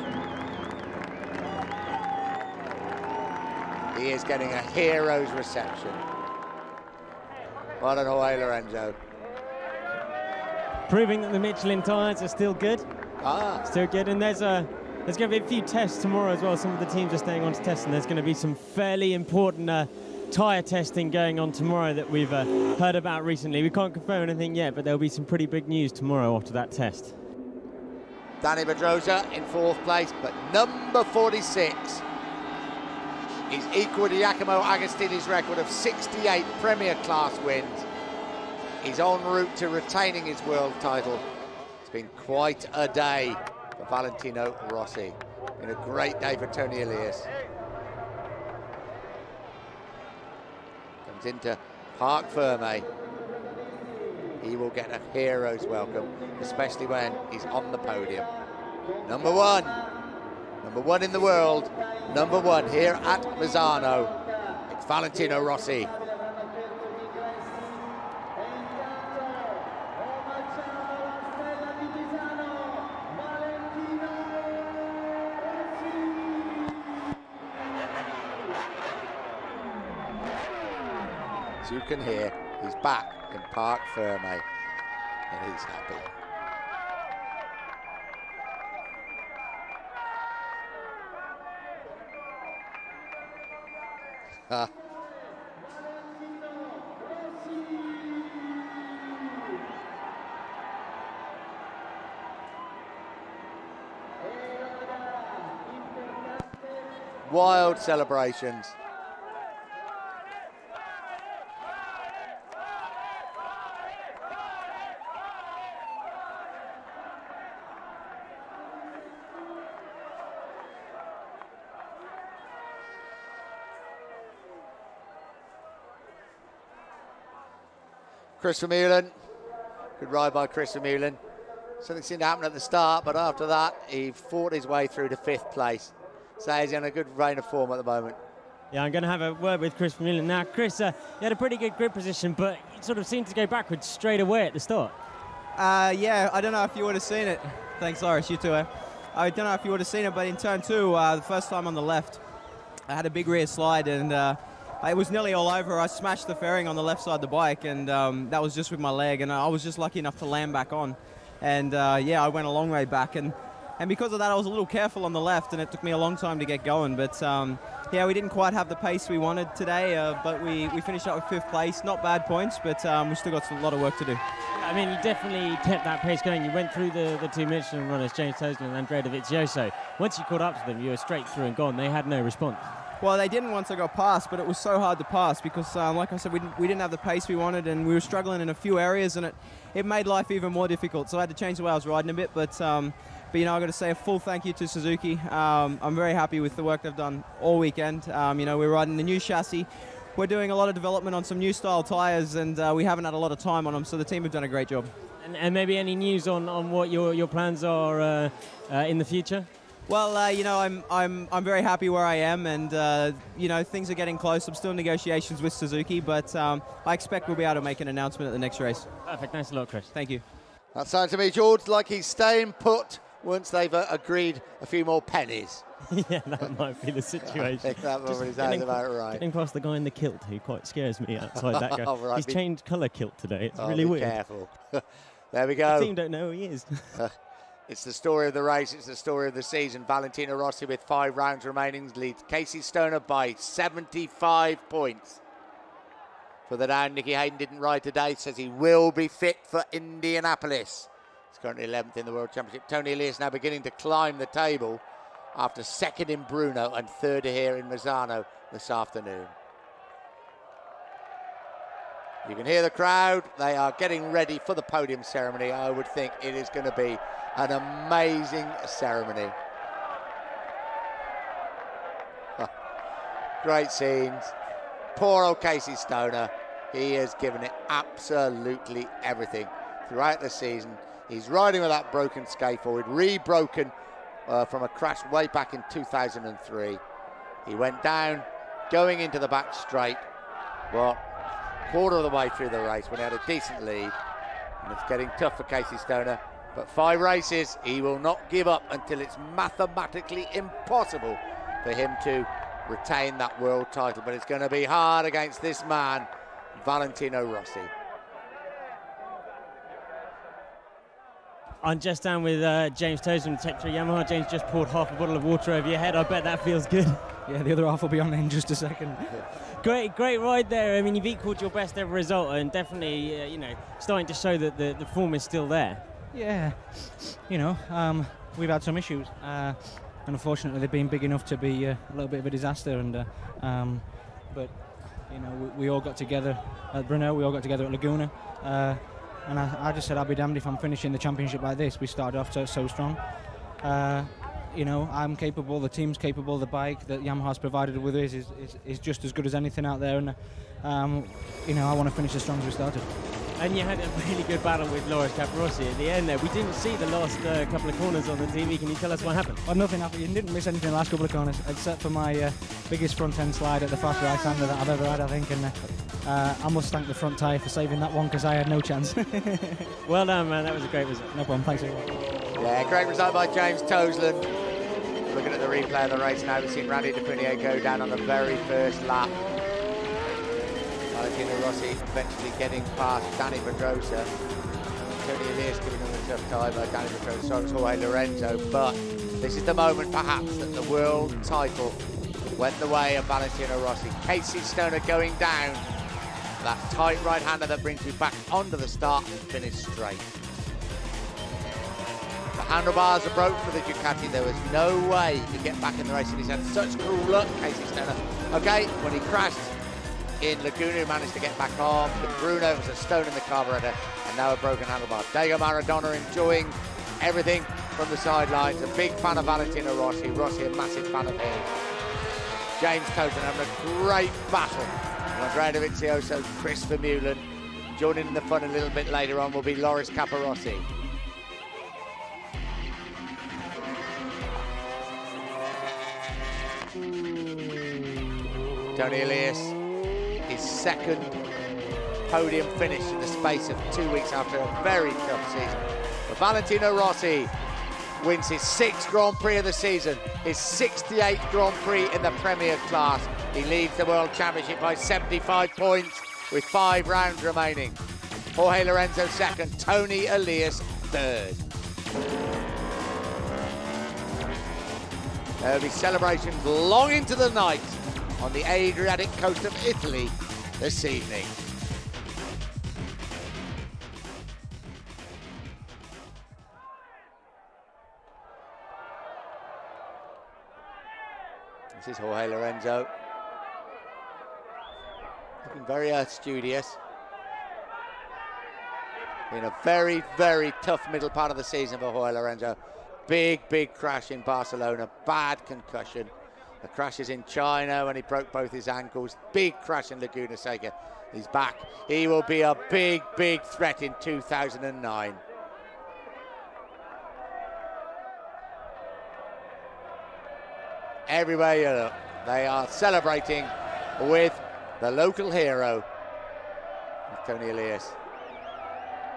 A: He is getting a hero's reception. Well done, Jorge Lorenzo.
B: Proving that the Michelin tyres are still good.
A: Ah,
B: Still good. And there's a there's going to be a few tests tomorrow as well. Some of the teams are staying on to test, and there's going to be some fairly important uh, tyre testing going on tomorrow that we've uh, heard about recently. We can't confirm anything yet, but there'll be some pretty big news tomorrow after that test.
A: Dani Pedrosa in fourth place, but number 46 is equal to Giacomo Agostini's record of 68 Premier Class wins. He's en route to retaining his world title. It's been quite a day for Valentino Rossi. Been a great day for Toni Elias. Into Parc Ferme. He will get a hero's welcome, especially when he's on the podium. Number one, number one in the world, number one here at Misano. It's Valentino Rossi. Can hear, he's back in Parc Ferme and he's happy. Ha. *laughs* Wild celebrations. Chris Vermeulen. Good ride by Chris Vermeulen. Something seemed to happen at the start, but after that, he fought his way through to fifth place. So he's in a good reign of form at the moment.
B: Yeah, I'm going to have a word with Chris Vermeulen now. Chris, uh, you had a pretty good grip position, but you sort of seemed to go backwards straight away at the start.
I: Uh, yeah, I don't know if you would have seen it. Thanks, Loris. You too. Eh? I don't know if you would have seen it, but in turn two, uh, the first time on the left, I had a big rear slide and uh, it was nearly all over. I smashed the fairing on the left side of the bike, and um, that was just with my leg. And I was just lucky enough to land back on. And uh, yeah, I went a long way back. And, and because of that, I was a little careful on the left, and it took me a long time to get going. But um, yeah, we didn't quite have the pace we wanted today, uh, but we, we finished up with fifth place. Not bad points, but um, we still got a lot of work to do.
B: I mean, you definitely kept that pace going. You went through the, the two Michelin runners, James Toseland and Andrea Dovizioso. Once you caught up to them, you were straight through and gone. They had no response.
I: Well, they didn't once I got past, but it was so hard to pass because, um, like I said, we didn't, we didn't have the pace we wanted and we were struggling in a few areas and it, it made life even more difficult. So I had to change the way I was riding a bit, but, um, but you know, I've got to say a full thank you to Suzuki. Um, I'm very happy with the work they've done all weekend. Um, you know, we're riding the new chassis. We're doing a lot of development on some new style tyres and uh, we haven't had a lot of time on them, so the team have done a great job.
B: And, and maybe any news on, on what your, your plans are uh, uh, in the future?
I: Well, uh, you know, I'm, I'm, I'm very happy where I am, and uh, you know, things are getting close. I'm still in negotiations with Suzuki, but um, I expect we'll be able to make an announcement at the next race.
B: Perfect. Thanks a lot, Chris.
I: Thank you.
A: That sounds to me, George, like he's staying put once they've uh, agreed a few more pennies. *laughs*
B: yeah, that might be the situation. *laughs*
A: I think that
B: Just
A: probably sounds about right.
B: Getting past the guy in the kilt who quite scares me outside that *laughs* guy.
A: Oh, right,
B: He's
A: be-
B: changed colour kilt today. It's
A: Oh,
B: really
A: be
B: weird.
A: careful. there we go.
B: The
A: go.
B: team don't know who he is.
A: It's the story of the race. It's the story of the season. Valentino Rossi with five rounds remaining leads Casey Stoner by 75 points. For the down, Nicky Hayden didn't ride today. Says he will be fit for Indianapolis. He's currently 11th in the World Championship. Toni Elias now beginning to climb the table after second in Brno and third here in Misano this afternoon. You can hear the crowd. They are getting ready for the podium ceremony. I would think it is going to be an amazing ceremony. Great scenes. Poor old Casey Stoner. He has given it absolutely everything throughout the season. He's riding with that broken scaphoid, re-broken uh, from a crash way back in 2003. He went down, going into the back straight. Well, quarter of the way through the race when he had a decent lead. And it's getting tough for Casey Stoner. But five races, he will not give up until it's mathematically impossible for him to retain that world title. But it's going to be hard against this man, Valentino Rossi.
B: I'm just down with uh, James Toseland, Tech 3 Yamaha. James just poured half a bottle of water over your head. I bet that feels good. *laughs*
J: Yeah, the other half will be on in just a second. *laughs*
B: Great, great ride there. I mean, you've equalled your best ever result, and definitely, uh, you know, starting to show that the, the form is still there.
J: Yeah, you know, um, we've had some issues. Uh, and unfortunately, they've been big enough to be uh, a little bit of a disaster. And uh, um, but you know, we, we all got together at Brno. We all got together at Laguna. Uh, and I, I just said, I'll be damned if I'm finishing the championship like this. We started off so, so strong. You know, I'm capable, the team's capable, the bike that Yamaha's provided with us is, is, is just as good as anything out there. And, um, you know, I want to finish as strong as we started.
B: and you had a really good battle with Loris Capirossi at the end there. We didn't see the last uh, couple of corners on the TV. Can you tell us what happened?
J: Well, nothing happened. You didn't miss anything in the last couple of corners, except for my uh, biggest front end slide at the fast right hander that I've ever had, I think. And uh, I must thank the front tyre for saving that one because I had no chance. *laughs*
B: well done, man. That was a great result.
J: No problem. Thanks, everyone.
A: Yeah, great result by James Toseland. Looking at the replay of the race now, we've seen Randy De Puniet go down on the very first lap. Valentino Rossi eventually getting past Dani Pedrosa. Toni Elias giving him a tough time, uh, Dani Pedrosa, so was Jorge Lorenzo. But this is the moment perhaps that the world title went the way of Valentino Rossi. Casey Stoner going down. That tight right-hander that brings you back onto the start and finish straight. The handlebars are broke for the Ducati. There was no way he could get back in the race, and he's had such cruel luck, Casey Stoner. Okay, when he crashed in Laguna, he managed to get back on. But Brno was a stone in the carburetor, and now a broken handlebar. Diego Maradona enjoying everything from the sidelines. A big fan of Valentino Rossi. Rossi, a massive fan of him. James Toseland having a great battle. Andrea Dovizioso, Chris Vermeulen. Joining in the fun a little bit later on will be Loris Capirossi. Toni Elias, his second podium finish in the space of two weeks after a very tough season. But Valentino Rossi wins his sixth Grand Prix of the season, his 68th Grand Prix in the Premier class. He leads the World Championship by 75 points with five rounds remaining. Jorge Lorenzo second, Toni Elias third. There'll be celebrations long into the night on the Adriatic coast of Italy this evening. This is Jorge Lorenzo. Looking very uh, studious. Been a very, very tough middle part of the season for Jorge Lorenzo. Big, big crash in Barcelona, bad concussion. The crashes in China when he broke both his ankles. Big crash in Laguna Seca. He's back. He will be a big, big threat in 2009. Everywhere you look, they are celebrating with the local hero, Toni Elias.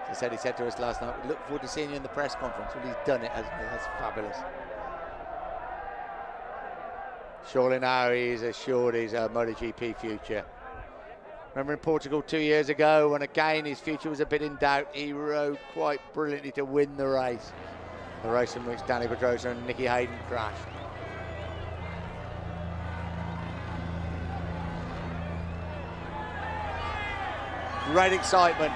A: I said, he said to us last night, we look forward to seeing you in the press conference. Well, he's done it, hasn't he? That's fabulous. Surely now he's assured his MotoGP future. Remember in Portugal two years ago when again his future was a bit in doubt, he rode quite brilliantly to win the race. The race in which Dani Pedrosa and Nicky Hayden crashed. Great excitement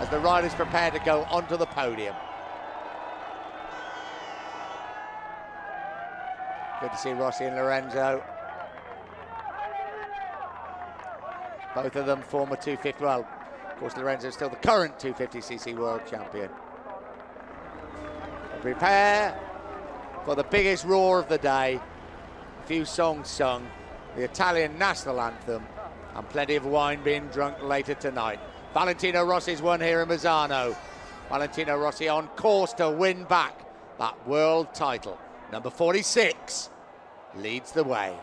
A: as the riders prepare to go onto the podium. Good to see Rossi and Lorenzo. Both of them former 250, well, of course Lorenzo is still the current 250cc world champion. Prepare for the biggest roar of the day. A few songs sung, the Italian national anthem, and plenty of wine being drunk later tonight. Valentino Rossi's won here in Misano. Valentino Rossi on course to win back that world title. Number 46 leads the way.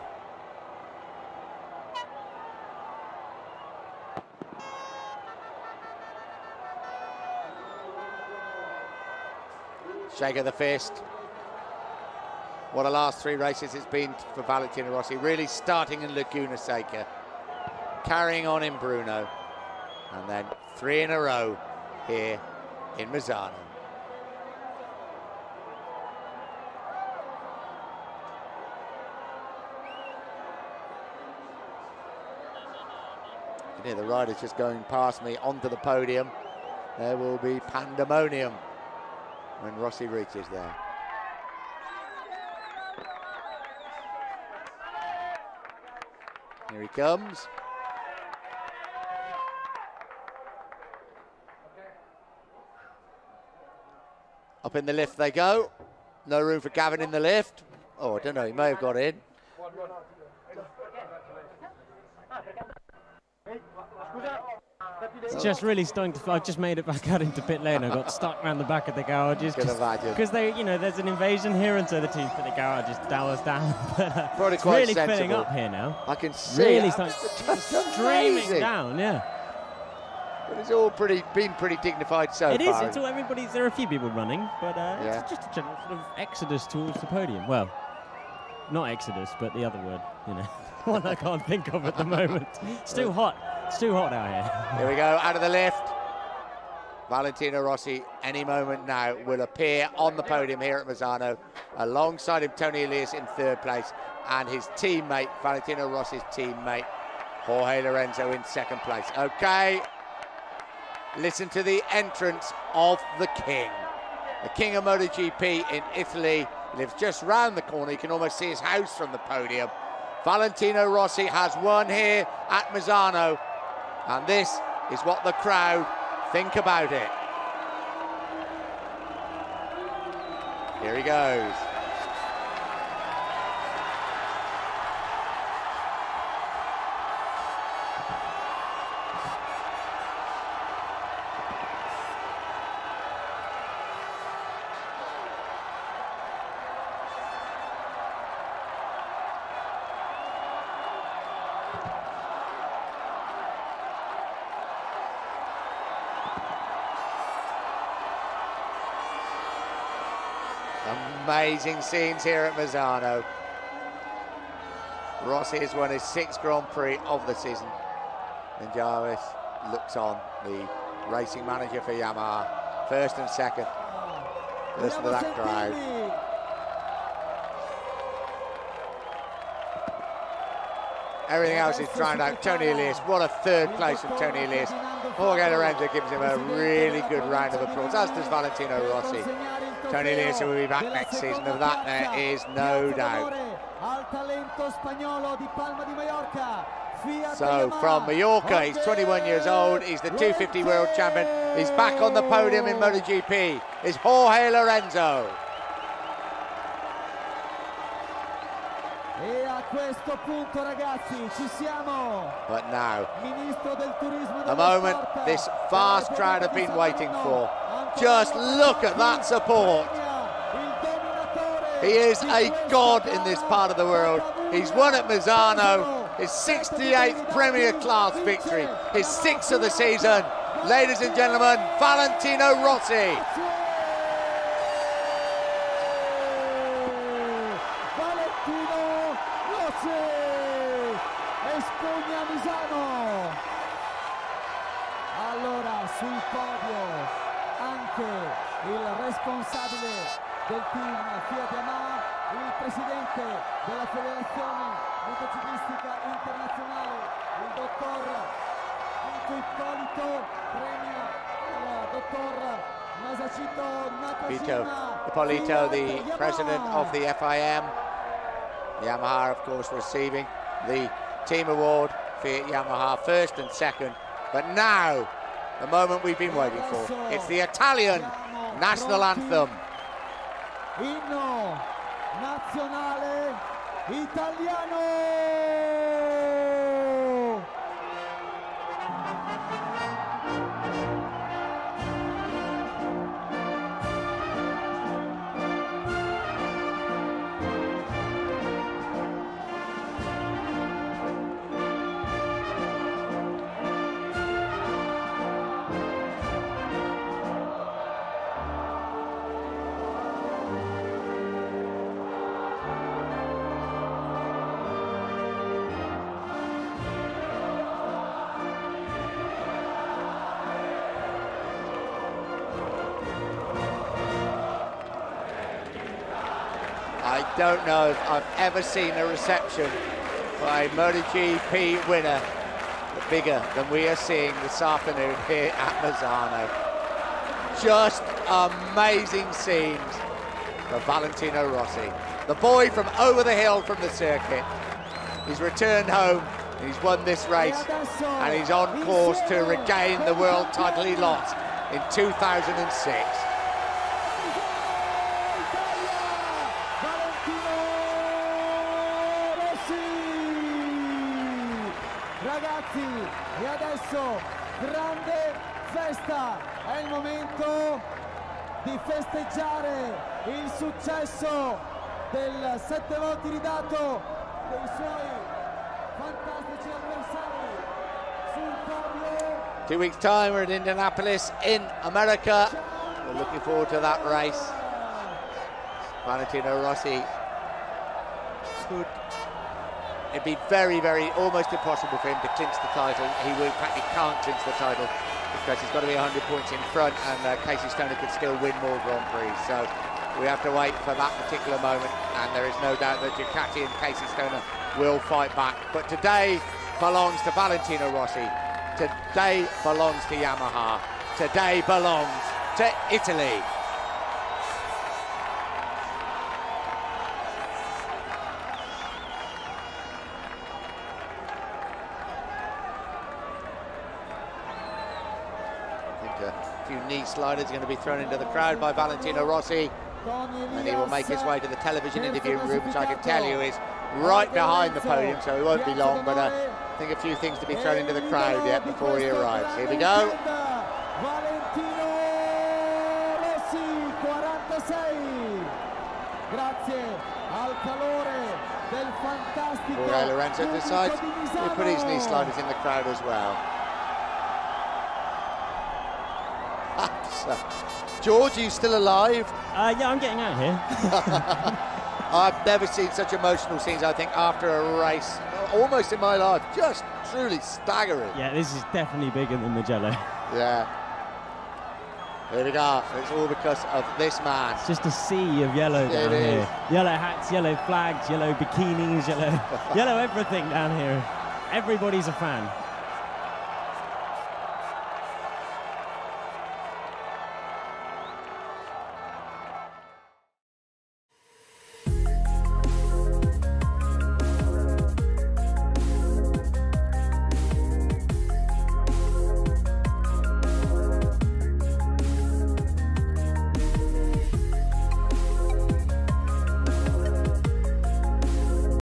A: Shake of the fist. What a last three races it's been for Valentino Rossi. Really starting in Laguna Seca, carrying on in Brno, and then three in a row here in can hear the riders just going past me onto the podium. There will be pandemonium when Rossi reaches there. Here he comes. Up in the lift they go. No room for Gavin in the lift. Oh, I don't know, he may have got in.
B: It's just really starting to. I just made it back *laughs* out into pit lane. I got stuck around the back of the garages. Because they, you know, there's an invasion here, and so the team for the garages down *laughs* us down.
A: Probably
B: it's
A: quite
B: really filling up here now.
A: I can see
B: Really
A: it.
B: starting
A: It's
B: streaming down. Yeah.
A: It's all pretty been pretty dignified so
B: It is.
A: far.
B: It's all everybody's. There are a few people running, but uh,
A: Yeah.
B: it's just a general sort of exodus towards the podium. Well, not exodus, but the other word. You know, *laughs* one I can't think of at the moment. It's too hot. It's too hot out here.
A: Here we go, out of the lift. Valentino Rossi, any moment now, will appear on the podium here at Misano, alongside him Toni Elias in third place, and his teammate, Valentino Rossi's teammate, Jorge Lorenzo in second place. Okay, listen to the entrance of the King. The King of MotoGP in Italy lives just round the corner. You can almost see his house from the podium. Valentino Rossi has won here at Misano, and this is what the crowd think about it. Here he goes. Amazing scenes here at Misano. Rossi has won his sixth Grand Prix of the season. And Jarvis looks on, the racing manager for Yamaha. First and second. Listen to that crowd. Everything else is drowned out. Toni Elias, what a third place from Toni Elias. Jorge Lorenzo gives him a really good round of applause, as does Valentino Rossi. Toni Elias will be back next season, of that uh, there is no doubt.
K: al talento spagnolo di Palma di Mallorca.
A: So from Mallorca, he's 21 years old, he's the 250 world champion, he's back on the podium in MotoGP, is Jorge Lorenzo.
K: A questo punto ragazzi ci siamo.
A: But now,
K: Ministro del Turismo
A: the moment this vast crowd have been waiting for. Just look at that support. He is a god in this part of the world. He's won at Misano, his 68th Premier Class victory, his sixth of the season. Ladies and gentlemen, Valentino Rossi.
K: Valentino Rossi espugna Misano. Allora sul podio anche il responsabile del team Fiat Yamaha, il presidente della federazione motociclistica internazionale, il dottor Vito Ippolito, premia il dottor Masahiko
A: Vito
K: Nakashima.
A: Ippolito, the president of the FIM. Yamaha, of course, receiving the team award for Yamaha first and second. But now, the moment we've been waiting for. It's the Italian national anthem.
K: Inno nazionale italiano.
A: Don't know if I've ever seen a reception by a MotoGP winner bigger than we are seeing this afternoon here at Misano. Just amazing scenes for Valentino Rossi. The boy from over the hill from the circuit. He's returned home he's won this race and he's on course to regain the world title he lost in 2006.
K: Adesso grande festa. È il momento di festeggiare il successo del sette volte ridato dei suoi fantastici avversari sul podio.
A: Two weeks' time, we're in Indianapolis in America. We're looking forward to that race. Valentino Rossi could. It'd be very, very, almost impossible for him to clinch the title. He will, in fact, he can't clinch the title because he's got to be 100 points in front, and uh, Casey Stoner could still win more Grand Prix. So we have to wait for that particular moment, and there is no doubt that Ducati and Casey Stoner will fight back. But today belongs to Valentino Rossi. Today belongs to Yamaha. Today belongs to Italy. A few knee sliders are going to be thrown into the crowd by Valentino Rossi. And he will make his way to the television interview room, which I can tell you is right behind the podium, so he won't be long. But uh, I think a few things to be thrown into the crowd yet before he arrives. Here we go.
K: Valentino Rossi 46 grazie al calore del fantastico
A: Jorge Lorenzo decides to put his knee sliders in the crowd as well. George, are you still alive?
B: Uh, yeah, I'm getting out here. *laughs*
A: I've never seen such emotional scenes, I think, after a race, almost in my life. Just truly staggering.
B: Yeah, this is definitely bigger than Mugello. *laughs*
A: Yeah. Here we go. It's all because of this man.
B: It's just a sea of yellow
A: It
B: down
A: is.
B: here. Yellow hats, yellow flags, yellow bikinis, yellow, *laughs* yellow everything down here. Everybody's a fan.